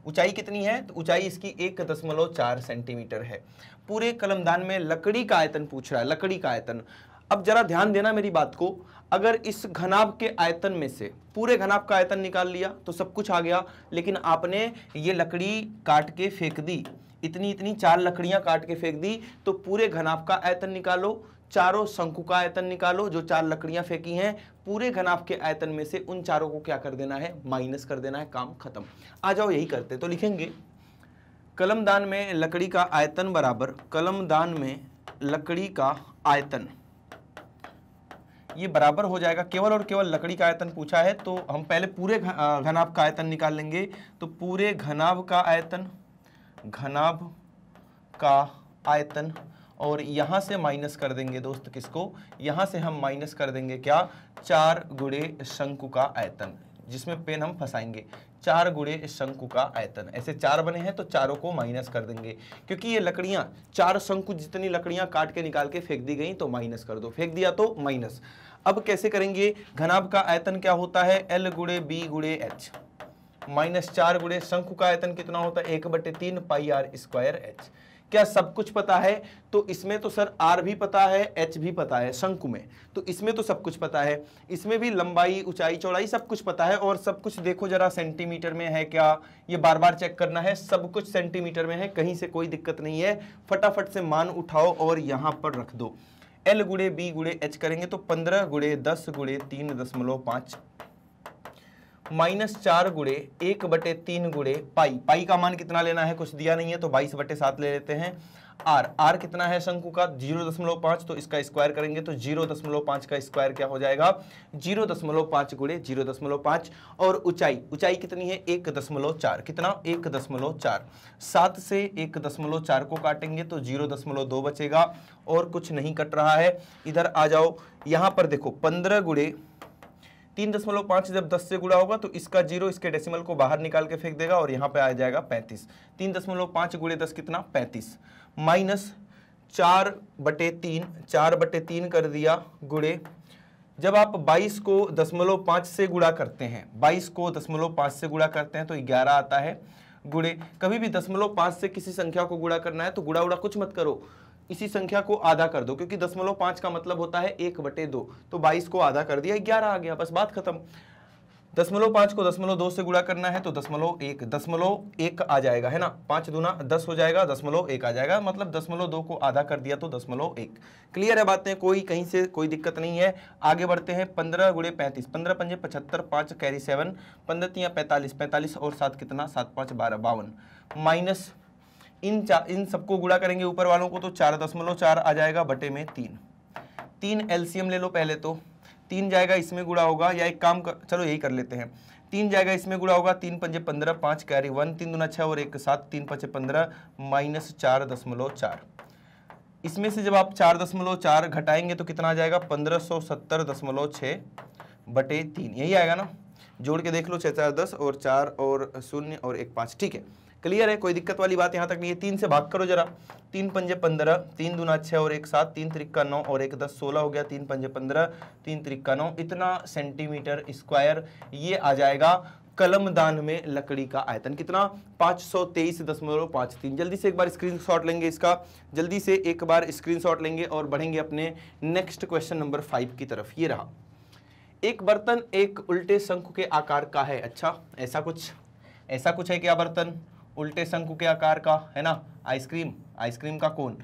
ऊंचाई कितनी है? तो ऊंचाई इसकी एक दशमलव चार सेंटीमीटर है। पूरे कलमदान में लकड़ी का आयतन पूछ रहा है, लकड़ी का आयतन। अब जरा ध्यान देना मेरी बात को, अगर इस घनाभ के आयतन में से पूरे घनाभ का आयतन निकाल लिया तो सब कुछ आ गया, लेकिन आपने ये लकड़ी काट के फेंक दी इतनी इतनी चार लकड़ियाँ काट के फेंक दी तो पूरे घनाभ का आयतन निकालो चारों शंकु का आयतन निकालो, जो चार लकड़ियाँ फेंकी हैं, पूरे घनाभ के आयतन में से उन चारों को क्या कर देना है? माइनस कर देना है, काम खत्म। आ जाओ, यही करते तो लिखेंगे। कलमदान में लकड़ी का आयतन बराबर, कलमदान में लकड़ी का आयतन। ये बराबर हो जाएगा, केवल और केवल लकड़ी का आयतन पूछा है तो हम पहले पूरे घनाभ का आयतन निकाल लेंगे। तो पूरे घनाभ का आयतन, घनाभ का आयतन और यहाँ से माइनस कर देंगे दोस्त किसको? यहाँ से हम माइनस कर देंगे क्या? चार गुड़े शंकु का आयतन, जिसमें पेन हम फंसाएँगे। चार गुड़े शंकु का आयतन, ऐसे चार बने हैं तो चारों को माइनस कर देंगे। क्योंकि ये लकड़ियाँ, चार शंकु जितनी लकड़ियाँ काट के निकाल के फेंक दी गई तो माइनस कर दो, फेंक दिया तो माइनस। अब कैसे करेंगे? घनाभ का आयतन क्या होता है? एल गुड़े बी गुड़े एच माइनस चार गुड़े शंकु का आयतन कितना होता है? एक बटे तीन पाई आर स्क्वायर एच क्या सब कुछ पता है? तो इसमें तो सर आर भी पता है, एच भी पता है, शंकु में। तो इसमें तो सब कुछ पता है। इसमें भी लंबाई, ऊंचाई, चौड़ाई सब कुछ पता है और सब कुछ देखो जरा सेंटीमीटर में है क्या? ये बार बार चेक करना है, सब कुछ सेंटीमीटर में है, कहीं से कोई दिक्कत नहीं है। फटाफट से मान उठाओ और यहाँ पर रख दो। एल गुड़े बी गुड़े एच करेंगे तो पंद्रह गुड़े दस गुड़े तीन दशमलव पाँच माइनस चार गुड़े, एक बटे तीन गुड़े, पाई। पाई का मान कितना लेना है? कुछ दिया नहीं है तो बाईस बटे सात ले लेते हैं। आर। आर कितना है शंकु का? ज़ीरो दशमलव पाँच तो इसका स्क्वायर करेंगे तो ज़ीरो दशमलव पाँच का स्क्वायर क्या हो जाएगा? ज़ीरो दशमलव पाँच गुड़े, ज़ीरो दशमलव पाँच। और ऊंचाई। ऊंचाई कितनी है? एक दशमलव चार। कितना? एक दशमलव चार। सात से एक दशमलव चार को काटेंगे तो ज़ीरो दशमलव दो बचेगा। और कुछ नहीं कट रहा है। इधर आ जाओ। यहाँ पर देखो, पंद्रह गुड़े तीन दशमलव पाँच जब दस से गुड़ा होगा तो इसका ज़ीरो इसके डेसिमल को बाहर निकाल के फेंक देगा और यहाँ पे आ जाएगा पैंतीस। तीन दशमलव पाँच गुड़े दस कितना? पैंतीस। माइनस चार बटे तीन, चार बटे तीन कर दिया गुड़े जब आप 22 को दशमलव पाँच से गुड़ा करते हैं 22 को दशमलव पाँच से गुड़ा करते हैं तो 11 आता है गुड़े कभी भी दशमलव पाँच से किसी संख्या को गुड़ा करना है तो गुड़ा उड़ा कुछ मत करो। इसी संख्या को आधा कर दो, क्योंकि दशमलव पाँच का मतलब होता है एक बटे दो। तो बाईस को आधा कर दिया, ग्यारह आ गया, बस बात खत्म। दशमलव पाँच को दशमलव दो से गुणा करना है तो दशमलव एक दशमलव एक आ जाएगा, है ना? पाँच दूना दस हो जाएगा, दशमलव एक आ जाएगा मतलब दशमलव दो को आधा कर दिया तो दशमलव एक। क्लियर है बातें? कोई कहीं से कोई दिक्कत नहीं है। आगे बढ़ते हैं, पंद्रह गुड़े पैंतीस, पंद्रह पंजे पचहत्तर, पाँच कैरी सेवन, पंद्रह तिया पैंतालीस पैंतालीस और सात कितना? सात पाँच बारह, बावन। माइनस इन चार इन सबको गुड़ा करेंगे ऊपर वालों को तो चार दशमलव चार आ जाएगा बटे में तीन। तीन एलसीएम ले लो पहले तो। तीन जाएगा, इसमें गुड़ा होगा, या एक काम कर, चलो यही कर लेते हैं। तीन जाएगा, इसमें गुड़ा होगा, तीन पंजे पंद्रह, पाँच कैरी वन, तीन दूना छः और एक सात, तीन पचे पंद्रह, माइनस चार दशमलव चार। इसमें से जब आप चार दशमलव चार घटाएँगे तो कितना आ जाएगा? पंद्रह सौ सत्तर दशमलव छः बटे तीन। यही आएगा ना? जोड़ के देख लो छः चार दस और चार और शून्य और एक पाँच। ठीक है। क्लियर है? कोई दिक्कत वाली बात यहाँ तक नहीं है। तीन से भाग करो जरा। तीन पंजे पंद्रह, तीन दूना छः और एक सात, तीन त्रिक्का नौ और एक दस, सोलह हो गया। तीन पंजे पंद्रह, तीन त्रिक्का नौ। इतना सेंटीमीटर स्क्वायर ये आ जाएगा कलमदान में लकड़ी का आयतन। कितना? पाँच सौ तेईस दशमलव पाँच तीन। जल्दी से एक बार स्क्रीनशॉट लेंगे इसका। जल्दी से एक बार स्क्रीनशॉट लेंगे और बढ़ेंगे अपने नेक्स्ट क्वेश्चन नंबर फाइव की तरफ़। ये रहा। एक बर्तन एक उल्टे शंख के आकार का है। अच्छा ऐसा कुछ? ऐसा कुछ है क्या बर्तन? उल्टे शंकु के आकार का, है ना? आइसक्रीम आइसक्रीम का कोन।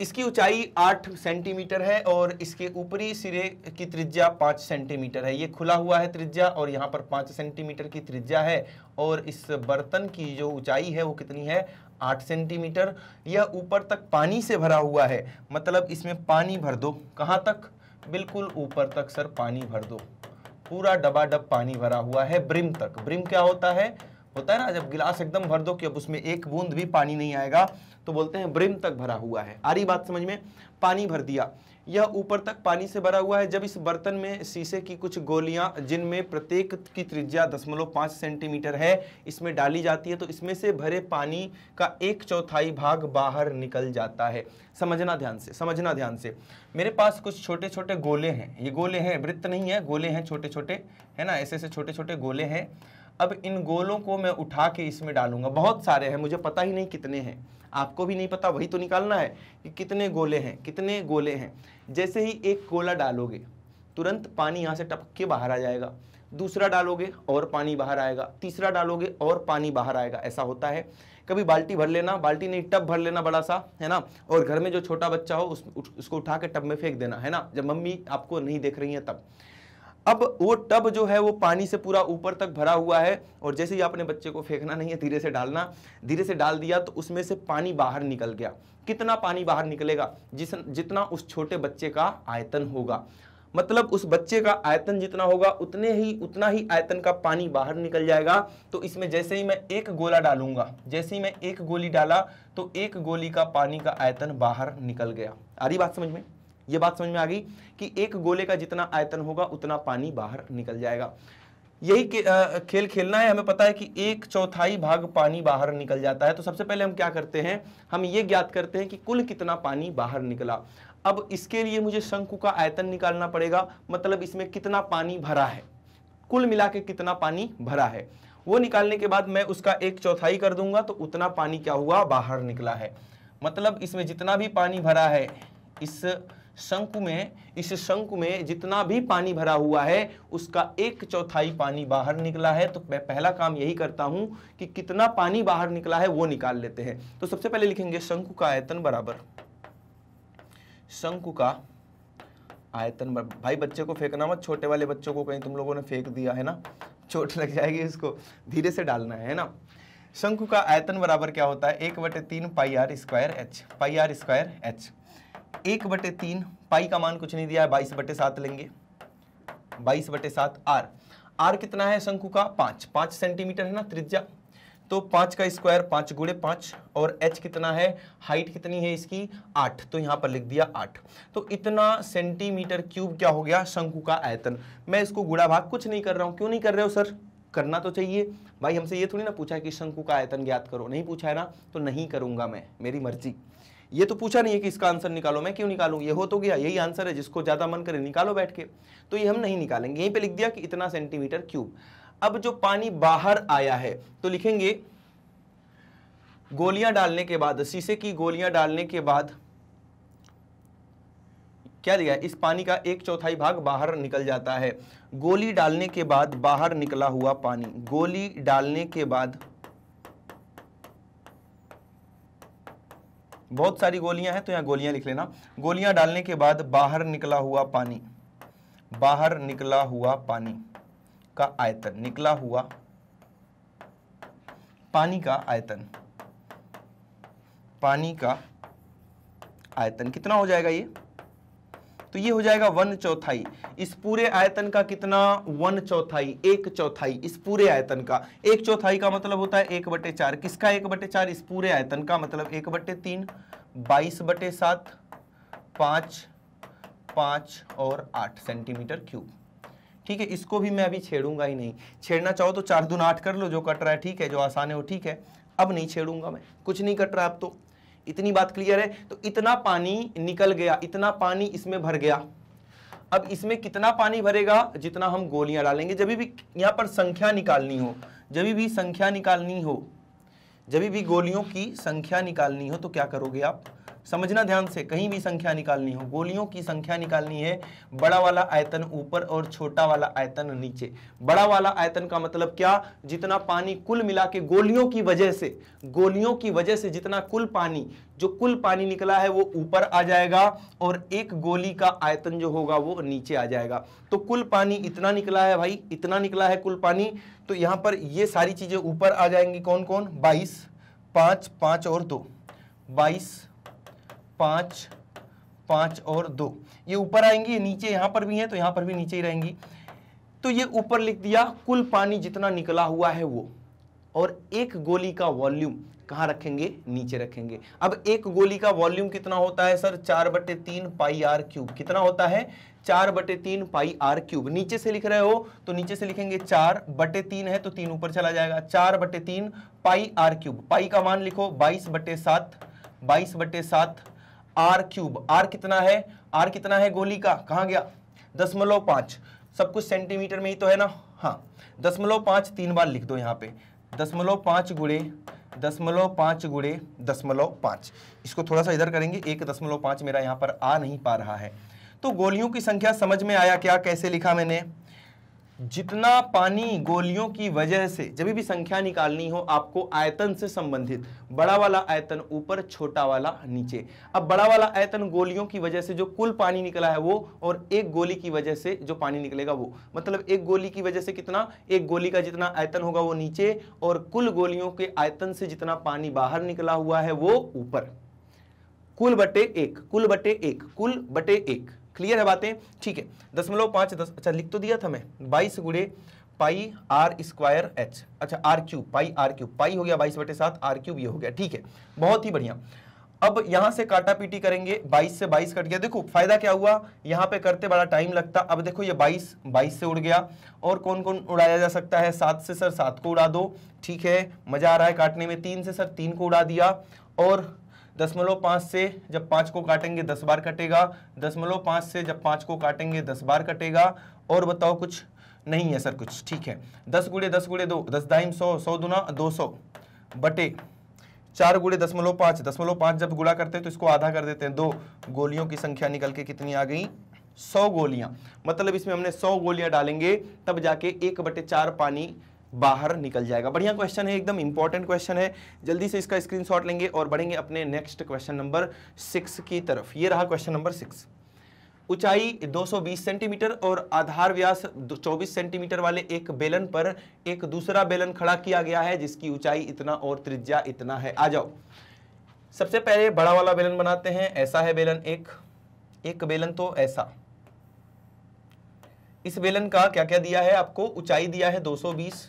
इसकी ऊंचाई 8 सेंटीमीटर है और इसके ऊपरी सिरे की त्रिज्या 5 सेंटीमीटर है। ये खुला हुआ है त्रिज्या और यहाँ पर 5 सेंटीमीटर की त्रिज्या है और इस बर्तन की जो ऊंचाई है वो कितनी है? 8 सेंटीमीटर। यह ऊपर तक पानी से भरा हुआ है। मतलब इसमें पानी भर दो। कहाँ तक? बिल्कुल ऊपर तक, सर, पानी भर दो। पूरा डबा डब पानी भरा हुआ है ब्रिम तक। ब्रिम क्या होता है? होता है ना, जब गिलास एकदम भर दो कि अब उसमें एक बूंद भी पानी नहीं आएगा तो बोलते हैं ब्रिम तक भरा हुआ है। आ रही बात समझ में? पानी भर दिया। यह ऊपर तक पानी से भरा हुआ है। जब इस बर्तन में शीशे की कुछ गोलियाँ, जिनमें प्रत्येक की त्रिज्या दशमलव पाँच सेंटीमीटर है, इसमें डाली जाती है तो इसमें से भरे पानी का एक चौथाई भाग बाहर निकल जाता है। समझना ध्यान से, समझना ध्यान से। मेरे पास कुछ छोटे छोटे गोले हैं। ये गोले हैं, वृत्त नहीं है, गोले हैं छोटे छोटे है ना? ऐसे ऐसे छोटे छोटे गोले हैं। अब इन गोलों को मैं उठा के इसमें डालूँगा। बहुत सारे हैं, मुझे पता ही नहीं कितने हैं। आपको भी नहीं पता, वही तो निकालना है कि कितने गोले हैं, कितने गोले हैं। जैसे ही एक गोला डालोगे, तुरंत पानी यहाँ से टपक के बाहर आ जाएगा। दूसरा डालोगे, और पानी बाहर आएगा। तीसरा डालोगे, और पानी बाहर आएगा। ऐसा होता है। कभी बाल्टी भर लेना, बाल्टी नहीं, टब भर लेना बड़ा सा, है ना? और घर में जो छोटा बच्चा हो, उस उसको उठा के टब में फेंक देना, है ना? जब मम्मी आपको नहीं देख रही है तब। अब वो टब जो है वो पानी से पूरा ऊपर तक भरा हुआ है और जैसे ही आपने बच्चे को फेंकना नहीं है, धीरे से डालना, धीरे से डाल दिया तो उसमें से पानी बाहर निकल गया। कितना पानी बाहर निकलेगा? जिस, जितना उस छोटे बच्चे का आयतन होगा। मतलब उस बच्चे का आयतन जितना होगा, उतने ही, उतना ही आयतन का पानी बाहर निकल जाएगा। तो इसमें जैसे ही मैं एक गोला डालूँगा, जैसे ही मैं एक गोली डाला तो एक गोली का पानी का आयतन बाहर निकल गया। आ रही बात समझ में? ये बात समझ में आ गई कि एक गोले का जितना आयतन होगा, उतना पानी बाहर निकल जाएगा। यही खेल खेलना है। हमें पता है कि एक चौथाई भाग पानी बाहर निकल जाता है। तो सबसे पहले हम क्या करते हैं? हम ये ज्ञात करते हैं कि कुल कितना पानी बाहर निकला। अब इसके लिए मुझे शंकु का आयतन निकालना पड़ेगा। मतलब इसमें कितना पानी भरा है? कुल मिला के कितना पानी भरा है? वो निकालने के बाद मैं उसका एक चौथाई कर दूँगा तो उतना पानी क्या हुआ? बाहर निकला है। मतलब इसमें जितना भी पानी भरा है, इस शंकु में, इस शंकु में जितना भी पानी भरा हुआ है, उसका एक चौथाई पानी बाहर निकला है। तो मैं पहला काम यही करता हूँ कि कितना पानी बाहर निकला है वो निकाल लेते हैं। तो सबसे पहले लिखेंगे शंकु का आयतन बराबर। शंकु का आयतन बराबर। भाई, बच्चे को फेंकना मत, छोटे वाले बच्चों को कहीं तुम लोगों ने फेंक दिया, है ना? चोट लग जाएगी इसको। धीरे से डालना है ना? शंकु का आयतन बराबर क्या होता है? एक बटे तीन pi r square h, pi r square h. एक बटे तीन पाई का मान कुछ नहीं दिया है, बाईस बटे सात लेंगे। बाईस बटे सात आर। आर कितना है शंकु का? पाँच। पाँच सेंटीमीटर है ना त्रिज्या। तो पाँच का स्क्वायर पाँच गुड़े पाँच, और एच कितना है? हाइट कितनी है इसकी? आठ। तो यहाँ पर लिख दिया आठ। तो इतना सेंटीमीटर क्यूब क्या हो गया? शंकु का आयतन। मैं इसको गुड़ा भाग कुछ नहीं कर रहा हूँ। क्यों नहीं कर रहे हो सर? करना तो चाहिए। भाई हमसे ये थोड़ी ना पूछा है कि शंकु का आयतन ज्ञात करो। नहीं पूछा है ना? तो नहीं करूँगा मैं। मेरी मर्ज़ी। ये तो पूछा नहीं है कि इसका आंसर निकालो, मैं क्यों निकालू? ये हो तो गया, यही आंसर है, जिसको ज़्यादा मन करे निकालो बैठ के। तो ये हम नहीं निकालेंगे। यहीं पे लिख दिया कि इतना सेंटीमीटर क्यूब। अब जो पानी बाहर आया है तो लिखेंगे, गोलियाँ डालने के बाद, शीशे की गोलियाँ डालने के बाद, क्या दिया इस पानी का एक चौथाई भाग बाहर निकल जाता है। गोली डालने के बाद बाहर निकला हुआ पानी। गोली डालने के बाद बहुत सारी गोलियाँ हैं तो यहाँ गोलियाँ लिख लेना। गोलियाँ डालने के बाद बाहर निकला हुआ पानी। बाहर निकला हुआ पानी का आयतन, निकला हुआ पानी का आयतन। पानी का आयतन कितना हो जाएगा ये? तो ये हो जाएगा वन चौथाई। इस पूरे आयतन का कितना? वन चौथाई, एक चौथाई, इस पूरे आयतन का। एक चौथाई का मतलब होता है एक बटे चार। किसका एक बटे चार? इस पूरे आयतन का मतलब एक बटे तीन, बाईस बटे सात, पाँच पाँच और आठ सेंटीमीटर क्यूब। ठीक है, इसको भी मैं अभी छेड़ूँगा ही नहीं। छेड़ना चाहो तो चार दून आठ कर लो, जो कट रहा है, ठीक है, जो आसान है वो ठीक है। अब नहीं छेड़ूँगा मैं। कुछ नहीं कट रहा अब तो। इतनी बात क्लियर है? तो इतना पानी निकल गया, इतना पानी इसमें भर गया। अब इसमें कितना पानी भरेगा? जितना हम गोलियाँ डालेंगे। जब भी यहाँ पर संख्या निकालनी हो, जब भी संख्या निकालनी हो, जब भी गोलियों की संख्या निकालनी हो तो क्या करोगे आप? समझना ध्यान से, कहीं भी संख्या निकालनी हो, गोलियों की संख्या निकालनी है, बड़ा वाला आयतन ऊपर और छोटा वाला आयतन नीचे। बड़ा वाला आयतन का मतलब क्या? जितना पानी कुल मिला के गोलियों की वजह से, गोलियों की वजह से जितना कुल पानी, जो कुल पानी निकला है वो ऊपर आ जाएगा और एक गोली का आयतन जो होगा वो नीचे आ जाएगा। तो कुल पानी इतना निकला है भाई, इतना निकला है कुल पानी तो यहाँ पर ये सारी चीज़ें ऊपर आ जाएँगी कौन कौन बाईस, पाँच पाँच और दो। बाईस पाँच पाँच और दो। ये ऊपर आएँगी नीचे यहाँ पर भी है तो यहाँ पर भी नीचे ही रहेंगी। तो ये ऊपर लिख दिया, कुल पानी जितना निकला हुआ है वो। और एक गोली का वॉल्यूम कहाँ रखेंगे? नीचे रखेंगे। अब एक गोली का वॉल्यूम कितना होता है सर? चार बटे तीन पाई आर क्यूब। कितना होता है? चार बटे तीन पाई आर क्यूब। नीचे से लिख रहे हो तो नीचे से लिखेंगे चार बटे तीन है तो तीन ऊपर चला जाएगा। चार बटे तीन पाई आर क्यूब। पाई का मान लिखो, बाईस बटे सात, बाईस बटे सात आर क्यूब आर कितना है? आर कितना है गोली का? कहा गया? दशमलव पाँच। सब कुछ सेंटीमीटर में ही तो है ना? हाँ। दशमलव पाँच तीन बार लिख दो यहाँ पे। दशमलव पाँच गुड़े दशमलव पाँच गुड़े दशमलव पाँच। इसको थोड़ा सा इधर करेंगे। एक दशमलव पाँच मेरा यहाँ पर आ नहीं पा रहा है। तो गोलियों की संख्या समझ में आया क्या? कैसे लिखा मैंने? जितना पानी गोलियों की वजह से जब भी संख्या निकालनी हो, आपको आयतन से संबंधित, बड़ा वाला आयतन ऊपर, छोटा वाला नीचे। अब बड़ा वाला आयतन गोलियों की वजह से जो कुल पानी निकला है वो, और एक गोली की वजह से जो पानी निकलेगा वो। मतलब एक गोली की वजह से कितना? एक गोली का जितना आयतन होगा वो नीचे, और कुल गोलियों के आयतन से जितना पानी बाहर निकला हुआ है वो ऊपर। कुल बटे एक, कुल बटे एक, कुल बटे एक। क्लियर है बातें? ठीक है। दशमलव पाँच, दस अच्छा लिख तो दिया था मैं। बाईस गुड़े पाई आर स्क्वायर एच। अच्छा r cube, pi r cube. Pi हो गया बाईस बटे सात, आर क्यूब ये हो गया। ठीक है। बहुत ही बढ़िया। अब यहाँ से काटा पीटी करेंगे। 22 से 22 कट गया। देखो, फ़ायदा क्या हुआ? यहाँ पे करते बड़ा टाइम लगता। अब देखो, ये 22 22 से उड़ गया। और कौन कौन उड़ाया जा सकता है? सात से सर, सात को उड़ा दो। ठीक है, मज़ा आ रहा है काटने में। तीन से सर, तीन को उड़ा दिया। और दशमलव पाँच से जब पाँच को काटेंगे दस बार कटेगा। दशमलव पाँच से जब पाँच को काटेंगे दस बार कटेगा। और बताओ कुछ? नहीं है सर कुछ, ठीक है। दस गुड़े दस गुड़े दो, दस दाइम सौ सौ दुना दो सौ। बटे चार गुड़े दशमलव पाँच दशमलव पाँच जब गुड़ा करते हैं तो इसको आधा कर देते हैं। दो गोलियों की संख्या निकल के कितनी आ गई? सौ गोलियाँ। मतलब इसमें हमने सौ गोलियाँ डालेंगे, तब जाके एक बटे चार पानी बाहर निकल जाएगा। बढ़िया क्वेश्चन है, एकदम इंपॉर्टेंट क्वेश्चन है। जल्दी से इसका स्क्रीनशॉट लेंगे और बढ़ेंगे अपने नेक्स्ट क्वेश्चन नंबर सिक्स की तरफ़। ये रहा क्वेश्चन नंबर सिक्स ऊंचाई 220 सेंटीमीटर और आधार व्यास 24 सेंटीमीटर वाले एक बेलन पर एक दूसरा बेलन खड़ा किया गया है, जिसकी ऊंचाई इतना और त्रिज्या इतना है। आ जाओ। सबसे पहले बड़ा वाला बेलन बनाते हैं। ऐसा है बेलन, एक एक बेलन तो ऐसा। इस बेलन का क्या क्या दिया है आपको? ऊंचाई दिया है 220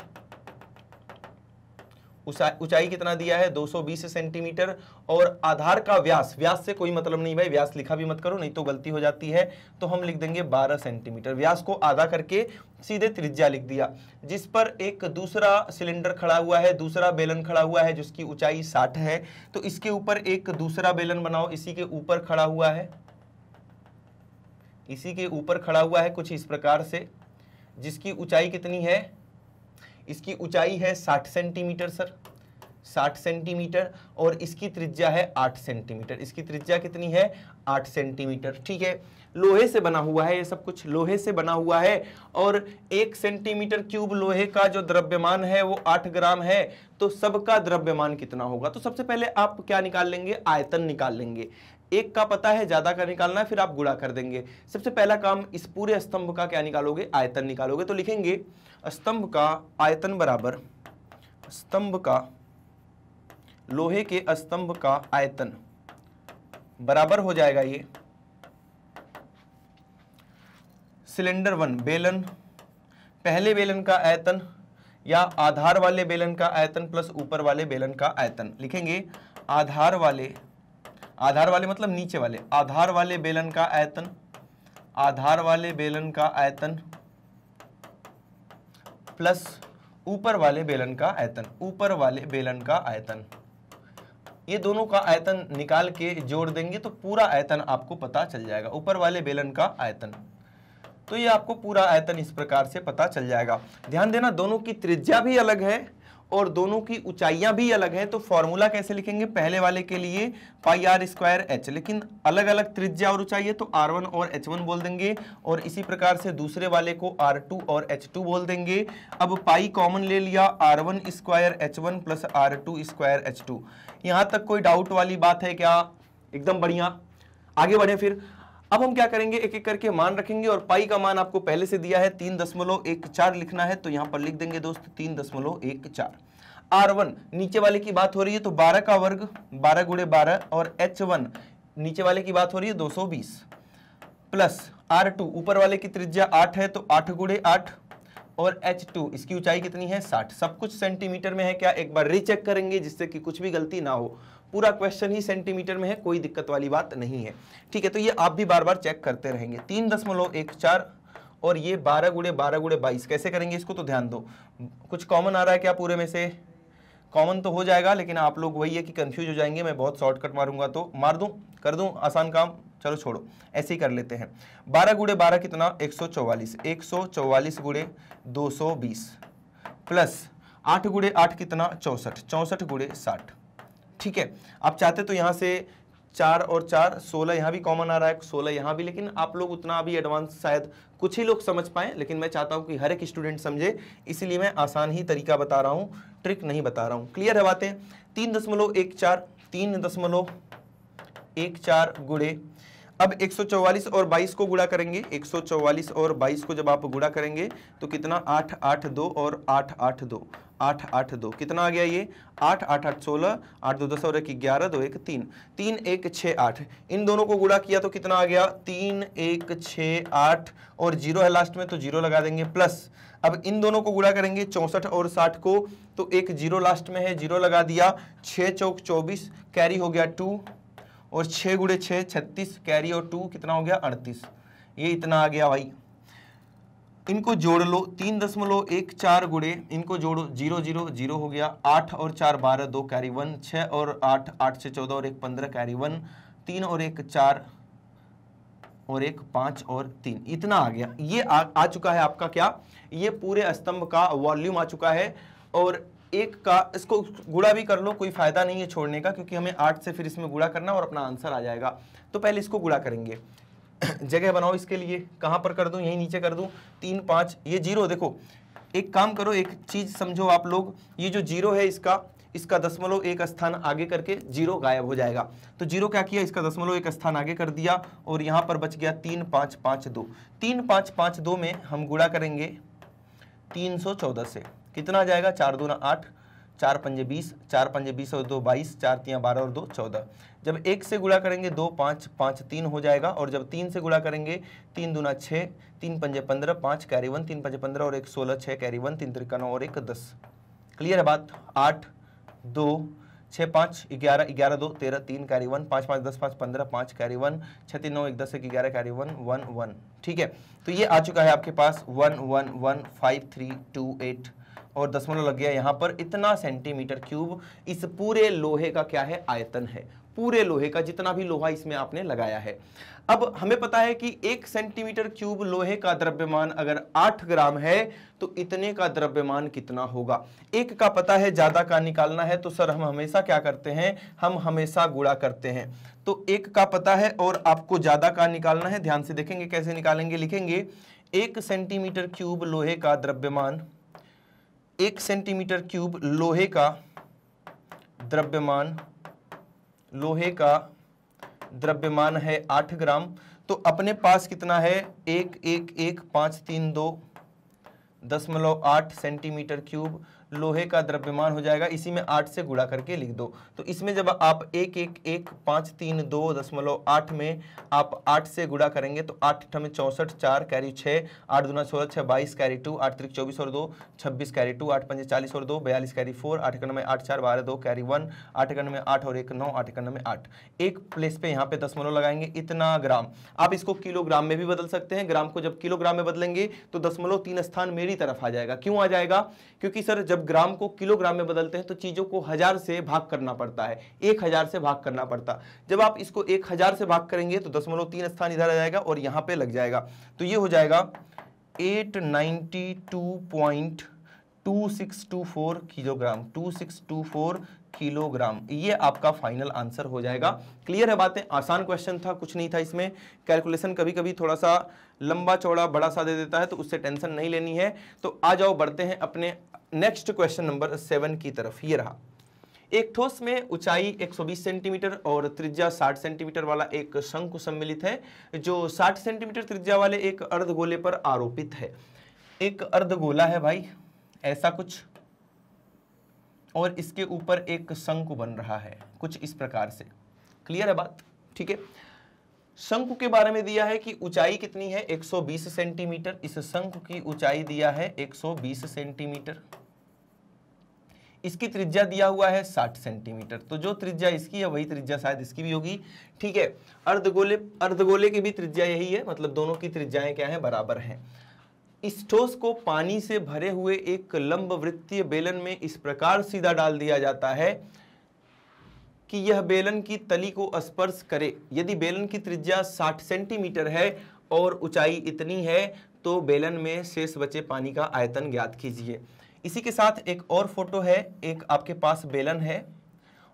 ऊंचाई कितना दिया है? 220 सेंटीमीटर। और आधार का व्यास व्यास से कोई मतलब नहीं भाई, व्यास लिखा भी मत करो, नहीं तो गलती हो जाती है। तो हम लिख देंगे 12 सेंटीमीटर। व्यास को आधा करके सीधे त्रिज्या लिख दिया, जिस पर एक दूसरा सिलेंडर खड़ा हुआ है, दूसरा बेलन खड़ा हुआ है, जिसकी ऊंचाई 60 है। तो इसके ऊपर एक दूसरा बेलन बनाओ, इसी के ऊपर खड़ा हुआ है। इसी के ऊपर खड़ा हुआ है कुछ इस प्रकार से। जिसकी ऊंचाई कितनी है? इसकी ऊंचाई है 60 सेंटीमीटर, सर। 60 सेंटीमीटर और इसकी त्रिज्या है 8 सेंटीमीटर। इसकी त्रिज्या कितनी है? 8 सेंटीमीटर। ठीक है, लोहे से बना हुआ है ये सब कुछ। लोहे से बना हुआ है और एक सेंटीमीटर क्यूब लोहे का जो द्रव्यमान है वो आठ ग्राम है। तो सबका द्रव्यमान कितना होगा? तो सबसे पहले आप क्या निकाल लेंगे? आयतन निकाल लेंगे। एक का पता है, ज़्यादा का निकालना है, फिर आप गुड़ा कर देंगे। सबसे पहला काम, इस पूरे स्तंभ का क्या निकालोगे? आयतन निकालोगे। तो लिखेंगे, स्तंभ का आयतन बराबर, स्तंभ का लोहे के स्तंभ का आयतन बराबर हो जाएगा ये। सिलेंडर वन, बेलन। पहले बेलन का आयतन या आधार वाले बेलन का आयतन प्लस ऊपर वाले बेलन का आयतन। लिखेंगे, आधार वाले आधार वाले मतलब नीचे वाले। आधार वाले बेलन का आयतन, आधार वाले बेलन का आयतन, प्लस ऊपर वाले बेलन का आयतन, ऊपर वाले बेलन का आयतन। ये दोनों का आयतन निकाल के जोड़ देंगे तो पूरा आयतन आपको पता चल जाएगा, ऊपर वाले बेलन का आयतन। तो ये आपको पूरा आयतन इस प्रकार से पता चल जाएगा। ध्यान देना, दोनों की त्रिज्या भी अलग है और दोनों की ऊंचाइयाँ भी अलग हैं तो फॉर्मूला कैसे लिखेंगे? पहले वाले के लिए पाई आर स्क्वायर एच, लेकिन अलग अलग त्रिज्या और ऊंचाई है तो आर वन और एच वन बोल देंगे, और इसी प्रकार से दूसरे वाले को आर टू और एच टू बोल देंगे। अब पाई कॉमन ले लिया, r one square h one plus r two square h two. यहाँ तक कोई डाउट वाली बात है क्या? एकदम बढ़िया। आगे बढ़े फिर। अब हम क्या करेंगे? एक एक करके मान रखेंगे और पाई का मान आपको पहले से दिया है, तीन दशमलव एक चार लिखना है तो यहाँ पर लिख देंगे दोस्त, तीन दशमलव एक चार। आर वन, नीचे वाले की बात हो रही है तो बारह का वर्ग, बारह गुड़े बारह, और एच वन, नीचे वाले की बात हो रही है दो सौ बीस। प्लस आर टू, ऊपर वाले की त्रिज्या आठ है तो आठ गुड़े आठ, और H2 इसकी ऊंचाई कितनी है 60 सब कुछ सेंटीमीटर में है क्या? एक बार रीचेक करेंगे जिससे कि कुछ भी गलती ना हो। पूरा क्वेश्चन ही सेंटीमीटर में है, कोई दिक्कत वाली बात नहीं है। ठीक है तो ये आप भी बार बार चेक करते रहेंगे। तीन दशमलव एक चार और ये बारह गुड़े बारह गुड़े बाईस, कैसे करेंगे इसको तो ध्यान दो। कुछ कॉमन आ रहा है क्या पूरे में से? कॉमन तो हो जाएगा, लेकिन आप लोग वही है कि कंफ्यूज हो जाएँगे, मैं बहुत शॉर्टकट मारूँगा तो। मार दूँ? कर दूँ? आसान काम? चलो छोड़ो। ऐसे ही कर लेते हैं। बारह गुड़े बारह कितना? एक सौ चौवालीस। एक सौ चौवालीस गुड़े दो सौ बीस। प्लस आठ गुड़े आठ कितना? चौंसठ। चौंसठ गुड़े साठ। ठीक है, आप चाहते तो यहाँ से चार और चार, सोलह यहाँ भी कॉमन आ रहा है, सोलह यहाँ भी, लेकिन आप लोग उतना अभी एडवांस शायद कुछ ही लोग समझ पाए, लेकिन मैं चाहता हूँ कि हर एक स्टूडेंट समझे, इसीलिए मैं आसान ही तरीका बता रहा हूँ ट्रिक नहीं बता रहा हूँ। क्लियर है बातें? तीन दशमलव एक चार, तीन दशमलव एक चार गुड़े। अब 144 और 22 को गुड़ा करेंगे 144 और 22 को जब आप गुड़ा करेंगे तो कितना? आठ आठ दो और आठ आठ दो। आठ आठ दो। कितना आ गया ये? आठ आठ आठ सोलह, आठ दो दस और एक ग्यारह, दो एक तीन। तीन एक छः आठ। इन दोनों को गुड़ा किया तो कितना आ गया? तीन एक छः आठ और ज़ीरो है लास्ट में तो ज़ीरो लगा देंगे प्लस अब इन दोनों को गुड़ा करेंगे चौंसठ और साठ को तो एक ज़ीरो लास्ट में है, ज़ीरो लगा दिया। छः चौक चौबीस कैरी हो गया टू और छः गुड़े छः छत्तीस कैरी और टू कितना हो गया? अड़तीस। ये इतना आ गया भाई। इनको जोड़ लो तीन दशमलव एक चार गुड़े इनको जोड़ो ज़ीरो ज़ीरो ज़ीरो हो गया आठ और चार बारह दो कैरी वन छः और आठ आठ से चौदह और एक पंद्रह कैरी वन तीन और एक चार और एक पाँच और तीन। इतना आ गया। ये आ, आ चुका है आपका क्या? ये पूरे स्तंभ का वॉल्यूम आ चुका है और एक का इसको गुड़ा भी कर लो कोई फ़ायदा नहीं है छोड़ने का क्योंकि हमें आठ से फिर इसमें गुड़ा करना और अपना आंसर आ जाएगा। तो पहले इसको गुड़ा करेंगे। जगह बनाओ इसके लिए, कहाँ पर कर दूँ, यहीं नीचे कर दूँ, तीन, पाँच, ये ज़ीरो, देखो, एक काम करो, एक चीज़ समझो आप लोग, ये जो ज़ीरो है इसका इसका दशमलव एक स्थान आगे करके ज़ीरो गायब हो जाएगा। तो ज़ीरो क्या किया, इसका दशमलव एक स्थान आगे कर दिया, और यहाँ पर बच गया तीन, पाँच पाँच, दो। तीन, पाँच पाँच, दो में हम गुड़ा करेंगे तीन सौ चौदह से। कितना जाएगा? चार, दो, ना, आठ। चार पंजे बीस, चार पंजे बीस और दो बाईस, चार तिया बारह और दो चौदह। जब एक से गुड़ा करेंगे दो, पाँच पाँच तीन हो जाएगा और जब तीन से गुड़ा करेंगे तीन दूना छः, तीन पंजे पंद्रह, पाँच कैरी वन, तीन पंजे पंद्रह और एक सोलह, छः कैरी वन, तीन त्रिका नौ और एक दस। क्लियर है बात? आठ, दो, छः, पाँच, ग्यारह ग्यारह, दो, तेरह, तीन कैरी वन, पाँच पाँच, दस, पाँच, पंद्रह, पाँच कैरी वन, छः, तीन, नौ, एक, दस, एक, ग्यारह कैरी वन वन वन। ठीक है? तो ये आ चुका है आपके पास one one one, five, three, two, eight. और दशमलव लग गया यहाँ पर, इतना सेंटीमीटर क्यूब इस पूरे लोहे का क्या है? आयतन है। पूरे लोहे का, जितना भी लोहा इसमें आपने लगाया है। अब हमें पता है कि एक सेंटीमीटर क्यूब लोहे का द्रव्यमान अगर आठ ग्राम है तो इतने का द्रव्यमान कितना होगा? एक का पता है, ज़्यादा का निकालना है तो सर हम हमेशा क्या करते हैं? हम हमेशा गुड़ा करते हैं। तो एक का पता है और आपको ज़्यादा का निकालना है, ध्यान से देखेंगे कैसे निकालेंगे, लिखेंगे। एक सेंटीमीटर क्यूब लोहे का द्रव्यमान एक सेंटीमीटर क्यूब लोहे का द्रव्यमान, लोहे का द्रव्यमान है आठ ग्राम। तो अपने पास कितना है? एक एक एक, पाँच, तीन, दो, दशमलव आठ सेंटीमीटर क्यूब। लोहे का द्रव्यमान हो जाएगा। इसी में आठ से गुड़ा करके लिख दो। तो इसमें जब आप एक एक एक, पाँच, तीन, दो, दशमलव आठ में आप आठ से गुड़ा करेंगे तो आठ में चौंसठ, चार कैरी छः, आठ दूना सोलह, छः बाईस कैरी टू, आठ त्रिक चौबीस और दो, छब्बीस कैरी टू, आठ पंजे चालीस और दो, बयालीस कैरी फोर, आठ में आठ चार, बारह दो कैरी वन, आठ में आठ और एक नौ, आठ में आठ। एक प्लेस पे यहाँ पे दशमलव लगाएँगे, इतना ग्राम। आप इसको किलोग्राम में भी बदल सकते हैं। ग्राम को जब किलोग्राम में बदलेंगे तो दशमलव तीन स्थान मेरी तरफ़ आ जाएगा। क्यों आ जाएगा? क्योंकि सर, जब जब ग्राम को किलोग्राम में बदलते हैं तो चीज़ों को हज़ार से भाग करना पड़ता है। एक हज़ार से भाग करना पड़ता। जब आप इसको एक हज़ार से भाग करेंगे तो दशमलव तीन स्थान इधर आ जाएगा और यहाँ पे लग जाएगा। तो ये हो जाएगा eight ninety two point two six two four kilogram. Two six two four kilogram. ये आपका फाइनल आंसर हो जाएगा। क्लियर है बातें? आसान क्वेश्चन था, कुछ नहीं था इसमें। कैलकुलेशन कभी कभी थोड़ा सा लंबा चौड़ा बड़ा सा दे देता है तो उससे टेंशन नहीं लेनी है। तो आ जाओ, बढ़ते हैं अपने नेक्स्ट क्वेश्चन नंबर सेवन की तरफ़ ये रहा। एक ठोस में ऊंचाई 120 सेंटीमीटर और त्रिज्या 60 सेंटीमीटर वाला एक शंकु सम्मिलित है, जो 60 सेंटीमीटर त्रिज्या वाले एक अर्धगोले पर आरोपित है। एक अर्धगोला है भाई, ऐसा कुछ। और इसके ऊपर एक शंकु बन रहा है, कुछ इस प्रकार से। क्लियर है बात? ठीक है? शंकु के बारे में दिया है कि ऊंचाई कितनी है? 120 सेंटीमीटर। इस शंकु की ऊंचाई दिया है 120 सेंटीमीटर। इसकी त्रिज्या दिया हुआ है 60 सेंटीमीटर। तो जो त्रिज्या इसकी है, वही त्रिज्या शायद इसकी भी होगी। ठीक है, अर्धगोले अर्धगोले की भी त्रिज्या यही है मतलब दोनों की त्रिज्याएँ क्या है? बराबर हैं। इस ठोस को पानी से भरे हुए एक लंब वृत्तीय बेलन में इस प्रकार सीधा डाल दिया जाता है। कि यह बेलन की तली को स्पर्श करे। यदि बेलन की त्रिज्या 60 सेंटीमीटर है और ऊंचाई इतनी है तो बेलन में शेष बचे पानी का आयतन ज्ञात कीजिए। इसी के साथ एक और फ़ोटो है। एक आपके पास बेलन है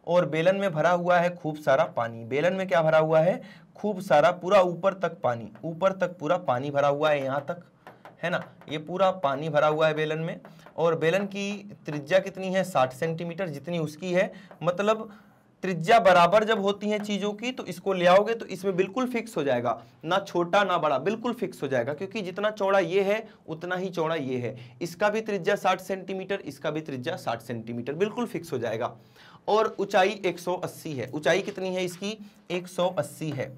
और बेलन में भरा हुआ है खूब सारा पानी। बेलन में क्या भरा हुआ है? खूब सारा पूरा ऊपर तक पानी। ऊपर तक पूरा पानी भरा हुआ है यहाँ तक, है ना? ये पूरा पानी भरा हुआ है बेलन में। और बेलन की त्रिज्या कितनी है? साठ सेंटीमीटर। जितनी उसकी है मतलब त्रिज्या बराबर जब होती हैं चीज़ों की तो इसको ले आओगे तो इसमें बिल्कुल फिक्स हो जाएगा। ना छोटा, ना बड़ा, बिल्कुल फिक्स हो जाएगा, क्योंकि जितना चौड़ा ये है, उतना ही चौड़ा ये है। इसका भी त्रिज्या 60 सेंटीमीटर, इसका भी त्रिज्या 60 सेंटीमीटर, बिल्कुल फिक्स हो जाएगा। और ऊंचाई 180 है। ऊंचाई कितनी है इसकी? 180 है।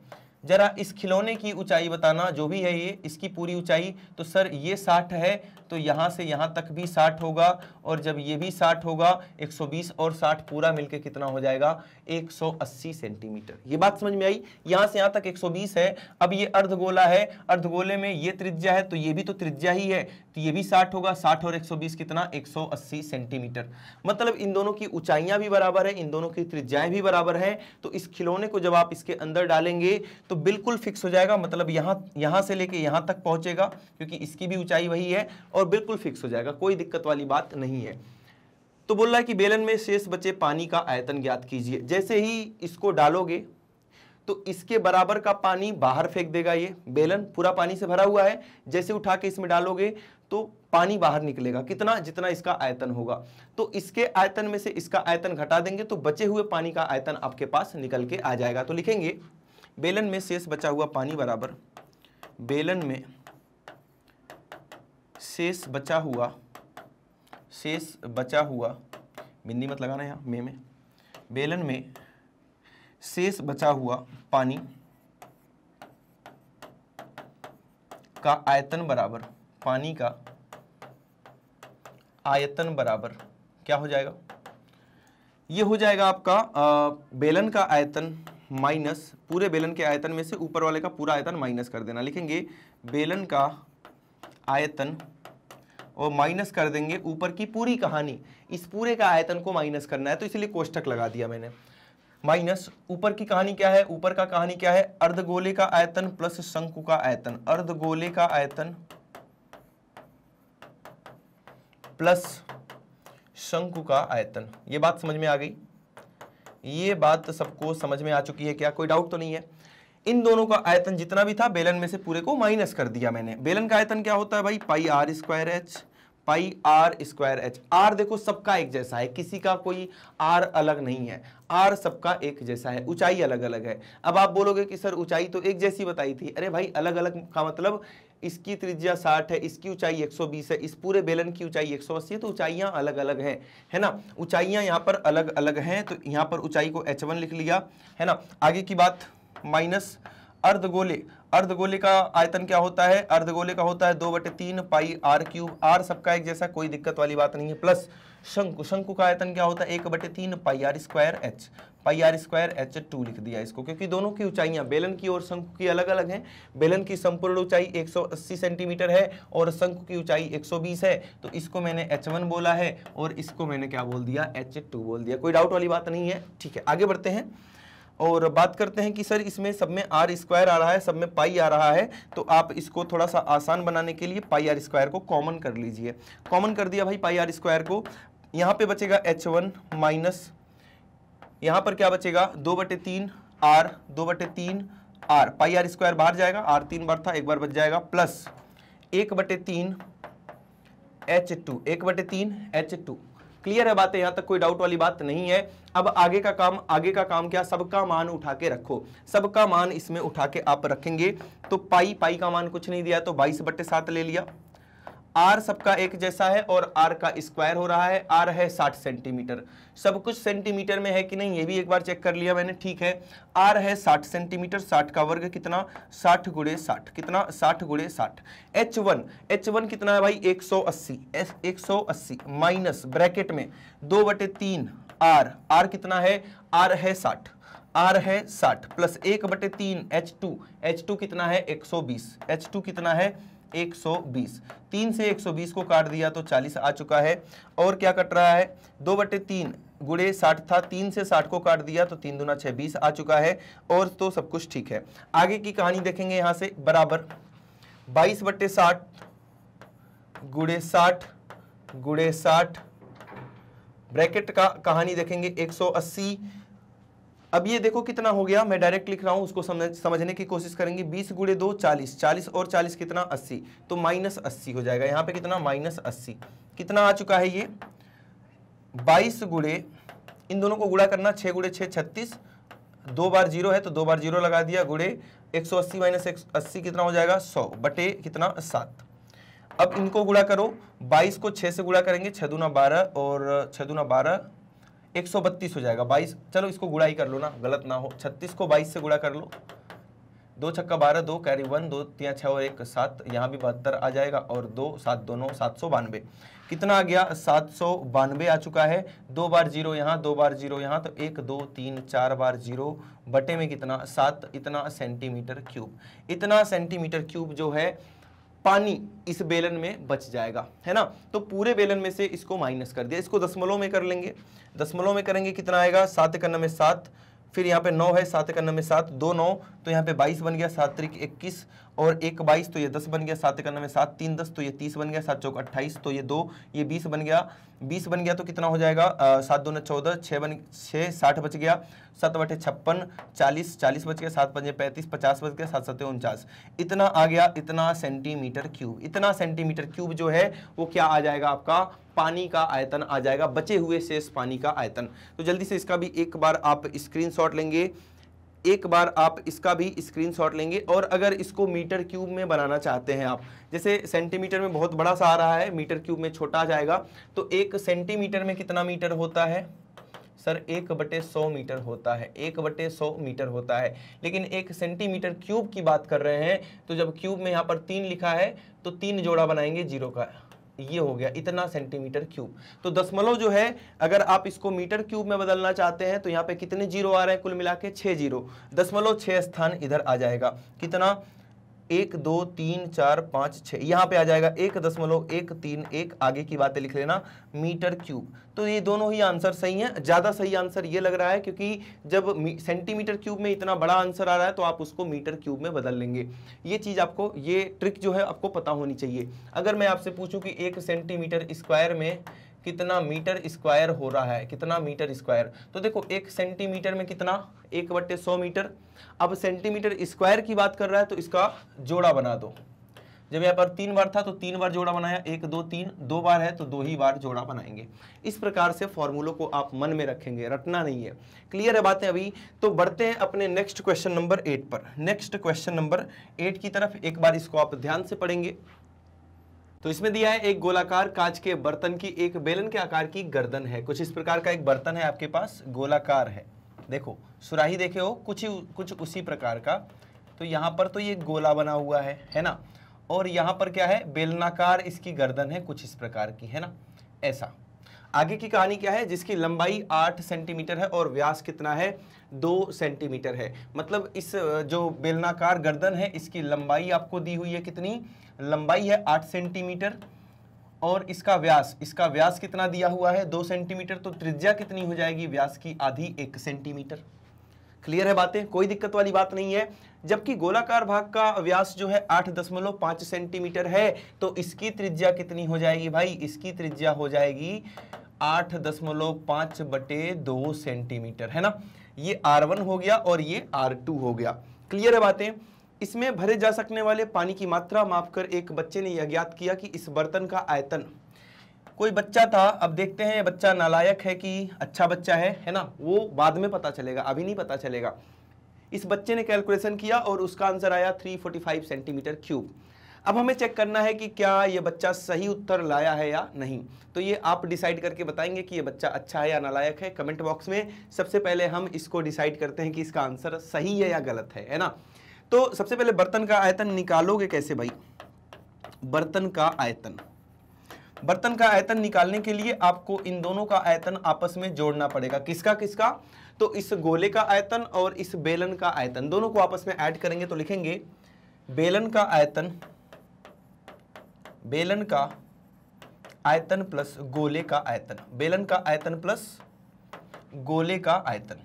जरा इस खिलौने की ऊंचाई बताना, जो भी है ये, इसकी पूरी ऊंचाई तो सर ये 60 है तो यहाँ से यहाँ तक भी 60 होगा और जब ये भी 60 होगा 120 और 60 पूरा मिलके कितना हो जाएगा? 180 सेंटीमीटर। ये बात समझ में आई? यहाँ से यहाँ तक 120 है। अब ये अर्धगोला है। अर्धगोले में ये त्रिज्या है तो ये भी तो त्रिज्या ही है। तो ये भी 60 होगा। 60 और 120 कितना? 180 सेंटीमीटर। मतलब इन दोनों की ऊंचाइयाँ भी बराबर है, इन दोनों की त्रिज्याएँ भी बराबर है। तो इस खिलौने को जब आप इसके अंदर डालेंगे तो बिल्कुल फिक्स हो जाएगा। मतलब यहाँ यहाँ से लेके यहाँ तक पहुंचेगा, क्योंकि इसकी भी ऊंचाई वही है और बिल्कुल फिक्स हो जाएगा, कोई दिक्कत वाली बात नहीं है। तो बोल रहा है कि बेलन में शेष बचे पानी का आयतन ज्ञात कीजिए। जैसे ही इसको डालोगे तो इसके बराबर का पानी बाहर फेंक देगा ये बेलन, पूरा पानी से भरा हुआ है। जैसे उठा के इसमें डालोगे तो पानी बाहर निकलेगा, कितना जितना इसका आयतन होगा। तो इसके आयतन में से इसका आयतन घटा देंगे तो बचे हुए पानी का आयतन आपके पास निकल के आ जाएगा। तो लिखेंगे, बेलन में शेष बचा हुआ पानी बराबर, बेलन में शेष बचा हुआ शेष बचा हुआ बिंदी मत लगाना यहाँ मे में बेलन में शेष बचा हुआ पानी का आयतन बराबर पानी का आयतन बराबर क्या हो जाएगा? ये हो जाएगा आपका आ, बेलन का आयतन माइनस पूरे बेलन के आयतन में से ऊपर वाले का पूरा आयतन माइनस कर देना लिखेंगे बेलन का आयतन और माइनस कर देंगे ऊपर की पूरी कहानी। इस पूरे का आयतन को माइनस करना है तो इसलिए कोष्टक लगा दिया मैंने। माइनस, ऊपर की कहानी क्या है? ऊपर का कहानी क्या है? अर्धगोले का आयतन प्लस शंकु का आयतन। अर्धगोले का आयतन प्लस शंकु का आयतन। ये बात समझ में आ गई? ये बात सबको समझ में आ चुकी है क्या? कोई डाउट तो नहीं है? इन दोनों का आयतन जितना भी था, बेलन में से पूरे को माइनस कर दिया मैंने। बेलन का आयतन क्या होता है भाई? Pi r square h, pi r square h. R देखो सबका एक जैसा है, किसी का कोई आर अलग नहीं है। आर सबका एक जैसा है, ऊंचाई अलग अलग है। अब आप बोलोगे कि सर ऊंचाई तो एक जैसी बताई थी। अरे भाई अलग अलग का मतलब इसकी त्रिज्या 60 है, इसकी ऊंचाई 120 है, इस पूरे बेलन की ऊंचाई 180 है तो ऊंचाइयाँ अलग अलग हैं। है ना? ऊंचाइयाँ यहाँ पर अलग अलग हैं तो यहाँ पर ऊंचाई को H1 लिख लिया, है ना? आगे की बात माइनस अर्धगोले। अर्धगोले का आयतन क्या होता है? अर्धगोले का होता है दो बटे तीन पाई आर क्यूब। आर सबका एक जैसा, कोई दिक्कत वाली बात नहीं है। प्लस शंकु। शंकु का आयतन क्या होता है? एक बटे तीन pi r square h. Pi r square h two लिख दिया इसको, क्योंकि दोनों की ऊंचाइयाँ, बेलन की और शंकु की अलग अलग हैं। बेलन की संपूर्ण ऊंचाई 180 सेंटीमीटर है और शंकु की ऊंचाई 120 है। तो इसको मैंने H1 बोला है और इसको मैंने क्या बोल दिया? H2 बोल दिया। कोई डाउट वाली बात नहीं है? ठीक है, आगे बढ़ते हैं। और बात करते हैं कि सर, इसमें सब में आर स्क्वायर आ रहा है, सब में पाई आ रहा है तो आप इसको थोड़ा सा आसान बनाने के लिए पाई आर स्क्वायर को कॉमन कर लीजिए। कॉमन कर दिया भाई पाई आर स्क्वायर को। यहाँ पे बचेगा एच वन माइनस यहाँ पर क्या बचेगा? दो बटे तीन आर दो बटे तीन आर पाई आर स्क्वायर बाहर जाएगा आर तीन बार था, एक बार बच जाएगा प्लस एक बटे तीन एच टू एक बटे तीन एच टू क्लियर है बातें, यहाँ तक कोई डाउट वाली बात नहीं है। अब आगे का काम, आगे का काम क्या? सबका मान उठा के रखो। सबका मान इसमें उठा के आप रखेंगे। तो पाई पाई का मान कुछ नहीं दिया तो बाईस बट्टे सात ले लिया। आर सबका एक जैसा है और आर का स्क्वायर हो रहा है, आर है साठ सेंटीमीटर। सब कुछ सेंटीमीटर में है कि नहीं, ये भी एक बार चेक कर लिया मैंने, ठीक है। आर है साठ सेंटीमीटर, साठ का वर्ग कितना? साठ गुड़े साठ। कितना? साठ गुड़े साठ। एच वन एच वन कितना है भाई? एक सौ अस्सी। एक सौ अस्सी, माइनस, ब्रैकेट में, दो बटे तीन, आर। आर कितना है? आर है साठ। आर है साठ, प्लस एक बटे तीन, एच टू। एच टू कितना है? एक सौ बीस। एच टू कितना है? 120 तीन से 120 को काट दिया तो 40 आ चुका है। और क्या कट रहा है? दो बटे तीन गुड़े साठ था, तीन से साठ को काट दिया तो तीन दुना छह बीस आ चुका है। और तो सब कुछ ठीक है। आगे की कहानी देखेंगे यहाँ से। बराबर। बाईस बट्टे साठ गुड़े साठ गुड़े साठ। ब्रैकेट का कहानी देखेंगे। 180 अब ये देखो कितना हो गया, मैं डायरेक्ट लिख रहा हूँ, उसको समझ, समझने की कोशिश करेंगे। 20 गुड़े दो 40 40 और 40 कितना? 80 तो माइनस अस्सी हो जाएगा। यहाँ पे कितना? माइनस अस्सी। कितना आ चुका है ये? 22 गुड़े इन दोनों को गुड़ा करना, छह गुड़े छह, छत्तीस। दो बार ज़ीरो है तो दो बार ज़ीरो लगा दिया गुड़े एक सौ अस्सी माइनस अस्सी कितना हो जाएगा? सौ। बटे कितना? सात। अब इनको गुड़ा करो। 22 को 6 से गुड़ा करेंगे, छह दूना बारह और छह दूना बारह। एक सौ बत्तीस हो जाएगा। बाईस, चलो इसको गुड़ा ही कर लो ना, गलत ना हो। छत्तीस को बाईस से गुड़ा कर लो। दो छक्का बारह, दो कैरी वन, दो तीन छः और एक सात, यहाँ भी बहत्तर आ जाएगा और दो सात, दोनों सात सौ बानवे। कितना आ गया? सात सौ बानवे आ चुका है। दो बार ज़ीरो यहाँ, दो बार ज़ीरो यहाँ तो एक, दो, तीन, चार बार ज़ीरो। बटे में कितना? सात, इतना सेंटीमीटर क्यूब। इतना सेंटीमीटर क्यूब जो है पानी इस बेलन में बच जाएगा, है ना? तो पूरे बेलन में से इसको माइनस कर दिया। इसको दशमलव में कर लेंगे। दशमलव में करेंगे कितना आएगा? सात इक्यानवे में सात। फिर यहाँ पे नौ है, सात इक्यानवे में सात, दो नौ तो यहाँ पे बाईस बन गया, सात तरीक इक्कीस, और एक बाईस तो ये दस बन गया, सात इक्यानवे में सात, तीन दस तो ये तीस बन गया, सात चौक अट्ठाईस तो ये दो, ये बीस बन गया। बीस बन गया तो कितना हो जाएगा? सात दो चौदह छः बन छः साठ बच गया। सात बटे छप्पन, चालीस चालीस बज गया सात पंजे पैंतीस, पचास बज गया सात सत्य उनचास। इतना आ गया, इतना सेंटीमीटर क्यूब इतना सेंटीमीटर क्यूब जो है, वो क्या आ जाएगा आपका? पानी का आयतन आ जाएगा, बचे हुए शेष पानी का आयतन। तो जल्दी से इसका भी एक बार आप स्क्रीनशॉट लेंगे। एक बार आप इसका भी स्क्रीनशॉट लेंगे और अगर इसको मीटर क्यूब में बनाना चाहते हैं आप, जैसे सेंटीमीटर में बहुत बड़ा सा आ रहा है, मीटर क्यूब में छोटा आ जाएगा तो एक सेंटीमीटर में कितना मीटर होता है? सर, एक बटे सौ मीटर होता है, एक बटे सौ मीटर होता है। लेकिन एक सेंटीमीटर क्यूब की बात कर रहे हैं तो जब क्यूब में यहाँ पर तीन लिखा है तो तीन जोड़ा बनाएँगे ज़ीरो का। ये हो गया इतना सेंटीमीटर क्यूब। तो दशमलव जो है, अगर आप इसको मीटर क्यूब में बदलना चाहते हैं तो यहाँ पे कितने ज़ीरो आ रहे हैं? कुल मिला के छह ज़ीरो। दशमलव छह स्थान इधर आ जाएगा। कितना? एक, दो, तीन, चार, पाँच छः यहाँ पे आ जाएगा। एक दशमलव एक तीन एक, आगे की बातें लिख लेना, मीटर क्यूब। तो ये दोनों ही आंसर सही हैं। ज़्यादा सही आंसर ये लग रहा है क्योंकि जब सेंटीमीटर क्यूब में इतना बड़ा आंसर आ रहा है तो आप उसको मीटर क्यूब में बदल लेंगे। ये चीज़ आपको, ये ट्रिक जो है, आपको पता होनी चाहिए। अगर मैं आपसे पूछूँ कि एक सेंटीमीटर स्क्वायर में कितना मीटर स्क्वायर हो रहा है, कितना मीटर स्क्वायर? तो देखो, एक सेंटीमीटर में कितना? एक बट्टे सौ मीटर। अब सेंटीमीटर स्क्वायर की बात कर रहा है तो इसका जोड़ा बना दो। जब यहाँ पर तीन बार था तो तीन बार जोड़ा बनाया। एक, दो, तीन, दो बार है तो दो ही बार जोड़ा बनाएँगे। इस प्रकार से फॉर्मूलों को आप मन में रखेंगे, रटना नहीं है। क्लियर है बातें अभी? तो बढ़ते हैं अपने नेक्स्ट क्वेश्चन नंबर एट पर। नेक्स्ट क्वेश्चन नंबर एट की तरफ़ एक बार इसको आप ध्यान से पढ़ेंगे। तो इसमें दिया है एक गोलाकार कांच के बर्तन की, एक बेलन के आकार की गर्दन है। कुछ इस प्रकार का एक बर्तन है आपके पास, गोलाकार है। देखो, सुराही देखे हो, कुछ ही, कुछ उसी प्रकार का। तो यहाँ पर तो ये गोला बना हुआ है है ना? और यहाँ पर क्या है, बेलनाकार इसकी गर्दन है, कुछ इस प्रकार की, है ना? ऐसा। आगे की कहानी क्या है, जिसकी लंबाई आठ सेंटीमीटर है और व्यास कितना है, दो सेंटीमीटर है। मतलब इस, जो बेलनाकार गर्दन है, इसकी लंबाई आपको दी हुई है कितनी? लंबाई है आठ सेंटीमीटर और इसका व्यास इसका व्यास कितना दिया हुआ है? दो सेंटीमीटर तो त्रिज्या कितनी हो जाएगी? व्यास की आधी एक सेंटीमीटर। क्लियर है बातें? कोई दिक्कत वाली बात नहीं है। जबकि गोलाकार भाग का व्यास जो है आठ दशमलव पाँच सेंटीमीटर है तो इसकी त्रिज्या कितनी हो जाएगी भाई? इसकी त्रिज्या हो जाएगी आठ दशमलव पाँच बटे दो सेंटीमीटर, है ना? ये आर वन हो गया और ये आर टू हो गया। क्लियर है बातें? इसमें भरे जा सकने वाले पानी की मात्रा मापकर एक बच्चे ने यह ज्ञात किया कि इस बर्तन का आयतन। कोई बच्चा था, अब देखते हैं बच्चा नालायक है कि अच्छा बच्चा है है ना? वो बाद में पता चलेगा, अभी नहीं पता चलेगा। इस बच्चे ने कैलकुलेशन किया और उसका आंसर आया 345 सेंटीमीटर क्यूब अब हमें चेक करना है कि क्या ये बच्चा सही उत्तर लाया है या नहीं। तो ये आप डिसाइड करके बताएँगे कि ये बच्चा अच्छा है या नालायक है। कमेंट बॉक्स में सबसे पहले हम इसको डिसाइड करते हैं कि इसका आंसर सही है या गलत है है ना? तो सबसे पहले बर्तन का आयतन निकालोगे कैसे भाई? बर्तन का आयतन। बर्तन का आयतन निकालने के लिए आपको इन दोनों का आयतन आपस में जोड़ना पड़ेगा। किसका किसका? तो इस गोले का आयतन और इस बेलन का आयतन। दोनों को आपस में ऐड करेंगे तो लिखेंगे, बेलन का आयतन, बेलन का आयतन प्लस गोले का आयतन। बेलन का आयतन प्लस गोले का आयतन।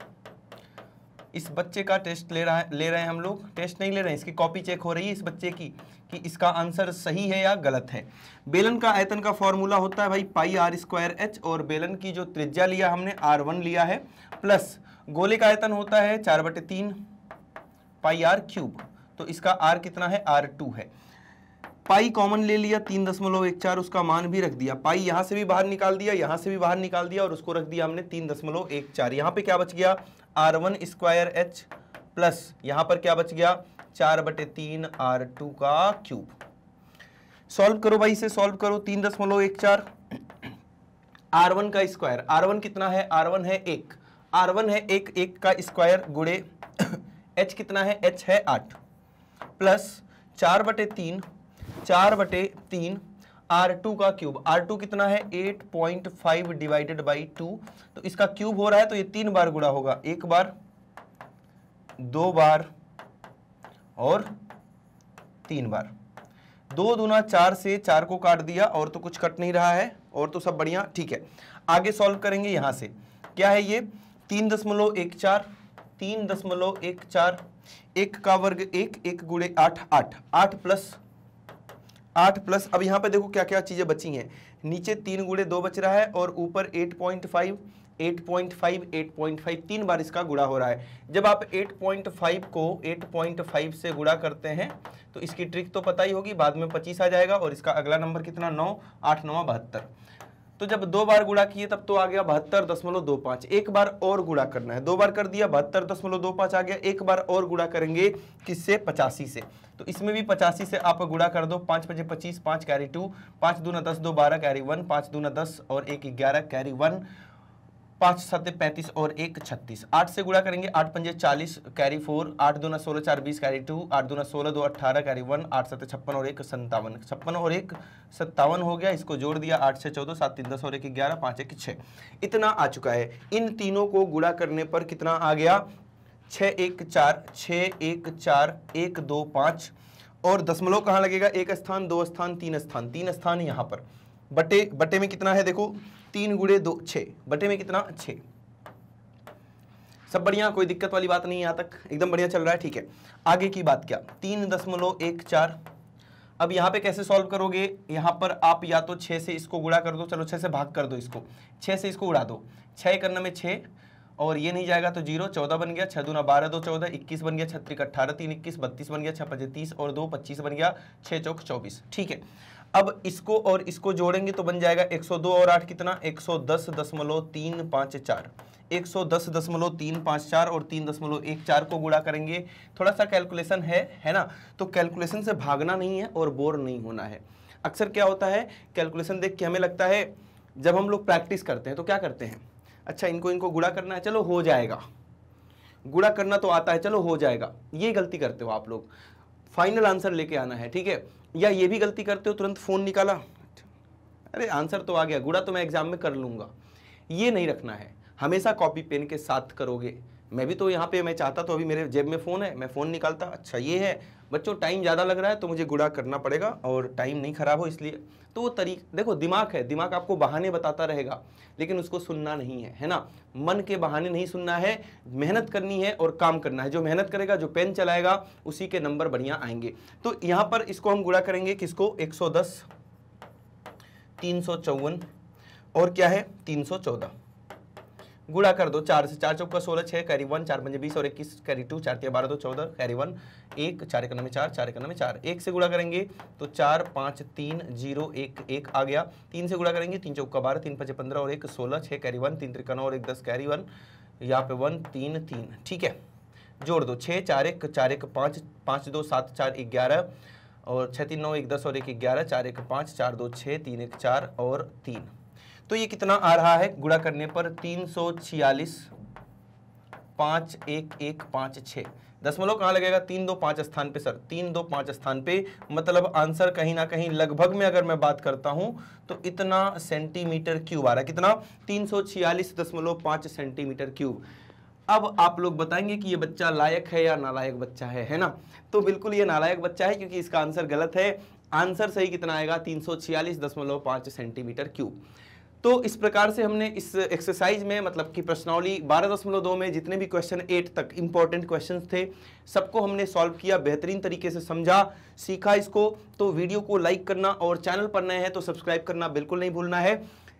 इस बच्चे का टेस्ट ले रहा है, ले रहे हैं हम लोग। टेस्ट नहीं ले रहे हैं इसकी कॉपी चेक हो रही है इस बच्चे की, कि इसका आंसर सही है या गलत है। बेलन का आयतन का फॉर्मूला होता है भाई पाई आर स्क्वायर एच और बेलन की जो त्रिज्या लिया हमने आर वन लिया है प्लस गोले का आयतन होता है चार बटे तीन पाई आर क्यूब तो इसका आर कितना है? आर टू है। पाई कॉमन ले लिया, तीन दशमलव एक चार, उसका मान भी रख दिया। पाई यहाँ से भी बाहर निकाल दिया, यहाँ से भी बाहर निकाल दिया और उसको रख दिया हमने तीन दशमलव एक चार। यहाँ पर क्या बच गया? R one square h plus यहाँ पर क्या बच गया? चार बटे तीन आर टू का क्यूब सॉल्व करो भाई इसे सॉल्व करो, तीन दशमलव एक चार। आर वन का स्क्वायर आर वन कितना है? आर वन है एक। आर वन है एक एक का स्क्वायर गुड़े एच कितना है? एच है आठ। प्लस चार बटे तीन चार बटे तीन आर टू का क्यूब आर टू कितना है? Eight point five divided by two तो इसका क्यूब हो रहा है तो ये तीन बार गुड़ा होगा। एक बार, दो बार और तीन बार। दो दूना चार से चार को काट दिया, और तो कुछ कट नहीं रहा है, और तो सब बढ़िया, ठीक है। आगे सॉल्व करेंगे यहाँ से। क्या है ये? तीन दशमलव एक चार, तीन दशमलव एक चार, एक का वर्ग एक एक गुड़े आठ आठ। आठ प्लस आठ प्लस, अब यहाँ पर देखो क्या क्या चीज़ें बची हैं। नीचे तीन गुड़े दो बच रहा है और ऊपर eight point five, eight point five, eight point five, तीन बार इसका गुड़ा हो रहा है। जब आप एट पॉइंट फाइव को एट पॉइंट फाइव से गुड़ा करते हैं तो इसकी ट्रिक तो पता ही होगी, बाद में पच्चीस आ जाएगा और इसका अगला नंबर कितना? नौ, आठ नवा बहत्तर। तो जब दो बार गुड़ा किए, तब तो आ गया बहत्तर दशमलव दो पाँच। एक बार और गुड़ा करना है। दो बार कर दिया, बहत्तर दशमलव दो पाँच आ गया। एक बार और गुड़ा करेंगे किससे? पचासी से। तो इसमें भी पचासी से आप गुड़ा कर दो। पाँच पचे पच्चीस, पाँच कैरी टू पाँच दूना दस, दो बारह कैरी वन पाँच दूना दस और एक ग्यारह कैरी वन पाँच सत्य पैंतीस और एक, छत्तीस। आठ से गुड़ा करेंगे, आठ, पंजे, चालीस कैरी फोर आठ, दो सोलह, चार, बीस कैरी टू आठ, दो सोलह, दो, अट्ठारह कैरी वन आठ सत्य छप्पन और एक संतावन छप्पन और एक, सत्तावन हो गया, इसको जोड़ दिया, आठ से चौदह, सात, तीन, दस और एक, ग्यारह, पाँच, एक छः इतना आ चुका है। इन तीनों को गुड़ा करने पर कितना आ गया? छः एक, चार छः एक, चार, एक, दो, पाँच। और दशमलव कहाँ लगेगा? एक स्थान, दो स्थान, तीन स्थान। तीन स्थान यहाँ पर। बटे बटे में कितना है, देखो। तीन गुड़े दो, छ। बटे में कितना? छ। सब बढ़िया, कोई दिक्कत वाली बात नहीं यहाँ तक। एकदम बढ़िया चल रहा है, ठीक है। आगे की बात क्या? तीन दशमलव एक चार। अब यहाँ पे कैसे सॉल्व करोगे? यहाँ पर आप या तो छः से इसको गुड़ा कर दो। चलो, छः से भाग कर दो इसको। छः से इसको उड़ा दो। छः करने में छः, और ये नहीं जाएगा तो ज़ीरो। चौदह बन गया छः दूना बारह, दो चौदह, इक्कीस बन गया, छत्तीस अट्ठारह तीन, इक्कीस, बत्तीस बन गया छः पचे तीस, और दो पच्चीस बन गया छः चौक चौबीस। ठीक है। अब इसको और इसको जोड़ेंगे तो बन जाएगा 102 और 8 कितना? 110 दशमलव तीन पाँच चार। एक सौ दस दशमलव तीन पाँच चार और तीन दशमलव एक चार को गुड़ा करेंगे। थोड़ा सा कैलकुलेशन है है ना? तो कैलकुलेशन से भागना नहीं है और बोर नहीं होना है। अक्सर क्या होता है? कैलकुलेशन देख के हमें लगता है, जब हम लोग प्रैक्टिस करते हैं तो क्या करते हैं? अच्छा इनको इनको गुड़ा करना है, चलो हो जाएगा। गुड़ा करना तो आता है, चलो हो जाएगा। ये गलती करते हो आप लोग। फाइनल आंसर लेके आना है, ठीक है? या ये भी गलती करते हो, तुरंत फ़ोन निकाला। अरे, आंसर तो आ गया, गुड़ा तो मैं एग्ज़ाम में कर लूँगा। ये नहीं रखना है। हमेशा कॉपी पेन के साथ करोगे। मैं भी तो यहाँ पे, मैं चाहता तो अभी मेरे जेब में फ़ोन है, मैं फ़ोन निकालता। अच्छा ये है। बच्चों टाइम ज़्यादा लग रहा है तो मुझे गुड़ा करना पड़ेगा और टाइम नहीं ख़राब हो इसलिए। तो वो तरीक, देखो, दिमाग है, दिमाग आपको बहाने बताता रहेगा, लेकिन उसको सुनना नहीं है है ना? मन के बहाने नहीं सुनना है, मेहनत करनी है और काम करना है। जो मेहनत करेगा, जो पेन चलाएगा, उसी के नंबर बढ़िया आएँगे। तो यहाँ पर इसको हम गुड़ा करेंगे किसको? 110 354 और क्या है? 314 गुड़ा कर दो, चार से चार चौका सोलह छः कैरी वन चार पंजे बीस और इक्कीस कैरी टू चार तीन बारह, दो चौदह कैरी वन एक, चार एक में चार चार इक्यानवे में चार। एक से गुड़ा करेंगे तो चार, पाँच, तीन, ज़ीरो, एक एक आ गया। तीन से गुड़ा करेंगे, तीन चौका बारह, तीन पचे पंद्रह और एक सोलह छः कैरी वन तीन त्रिकानवे और एक दस कैरी वन यहाँ पे वन तीन तीन, ठीक है? जोड़ दो छः चार एक चार एक पाँच पाँच दो, सात, चार ग्यारह और छः तीन, नौ, एक, दस और एक ग्यारह, चार एक, पाँच, चार दो छः तीन एक, चार और तीन। तो ये कितना आ रहा है? गुड़ा करने पर तीन सौ छियालीस, पाँच एक एक पाँच छः। दशमलव कहाँ लगेगा? तीन दो पाँच स्थान पे, सर। तीन दो पाँच स्थान पे मतलब आंसर कहीं ना कहीं लगभग में अगर मैं बात करता हूँ तो इतना सेंटीमीटर क्यूब आ रहा है। कितना? तीन सौ छियालीस दशमलव पाँच सेंटीमीटर क्यूब। अब आप लोग बताएँगे कि ये बच्चा लायक है या नालायक बच्चा है है ना? तो बिल्कुल ये नालायक बच्चा है, क्योंकि इसका आंसर गलत है। आंसर सही कितना आएगा? तीन सेंटीमीटर क्यूब। तो इस प्रकार से हमने इस एक्सरसाइज में मतलब कि प्रश्नावली बारह दशमलव दो में जितने भी क्वेश्चन एट तक इंपॉर्टेंट क्वेश्चन थे, सबको हमने सॉल्व किया, बेहतरीन तरीके से समझा, सीखा इसको। तो वीडियो को लाइक करना और चैनल पर नए हैं तो सब्सक्राइब करना बिल्कुल नहीं भूलना है,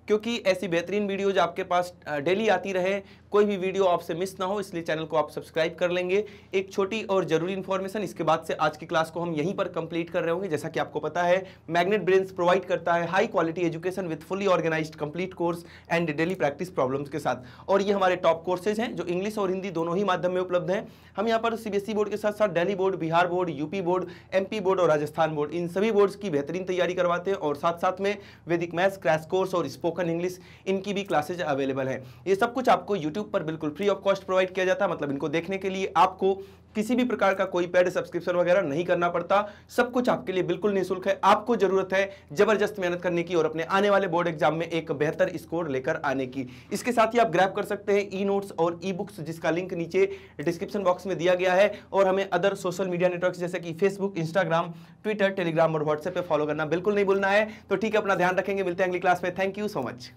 क्योंकि ऐसी बेहतरीन वीडियोज़ आपके पास डेली आती रहे। कोई भी वीडियो आपसे मिस ना हो, इसलिए चैनल को आप सब्सक्राइब कर लेंगे। एक छोटी और ज़रूरी इन्फॉर्मेशन इसके बाद से आज की क्लास को हम यहीं पर कंप्लीट कर रहे होंगे। जैसा कि आपको पता है मैग्नेट ब्रेन्स प्रोवाइड करता है high quality education with fully organise complete course and daily practice problems के साथ। और ये हमारे टॉप कोर्सेज हैं, जो इंग्लिश और हिंदी दोनों ही माध्यम में उपलब्ध हैं। हम यहाँ पर सीबीएसई बोर्ड के साथ साथ Delhi board Bihar board UP board MP board और राजस्थान बोर्ड इन सभी बोर्ड्स की बेहतरीन तैयारी करवाते हैं। और साथ साथ में वैदिक मैथ्स क्रैश कोर्स और स्पोकन इंग्लिश इनकी भी क्लासेज अवेलेबल है। ये सब कुछ आपको यूट्यूब पर बिल्कुल फ्री ऑफ़ कॉस्ट प्रोवाइड किया जाता है। मतलब इनको देखने के लिए आपको किसी भी प्रकार का कोई पेड सब्सक्रिप्शन वगैरह नहीं करना पड़ता। सब कुछ आपके लिए बिल्कुल निःशुल्क है। आपको ज़रूरत है ज़बरदस्त मेहनत करने की और अपने आने वाले बोर्ड एग्ज़ाम में एक बेहतर स्कोर लेकर आने की। इसके साथ ही आप ग्रैप कर सकते हैं ई नोट्स और ई बुक्स जिसका लिंक नीचे डिस्क्रिप्शन बॉक्स में दिया गया है। और हमें अदर सोशल मीडिया नेटवर्क जैसे कि फेसबुक इंस्टाग्राम ट्विटर टेलीग्राम और व्हाट्सएप पे फॉलो करना बिल्कुल नहीं भूलना है। तो ठीक है, अपना ध्यान रखेंगे। मिलते हैं अगली क्लास में। Thank you so much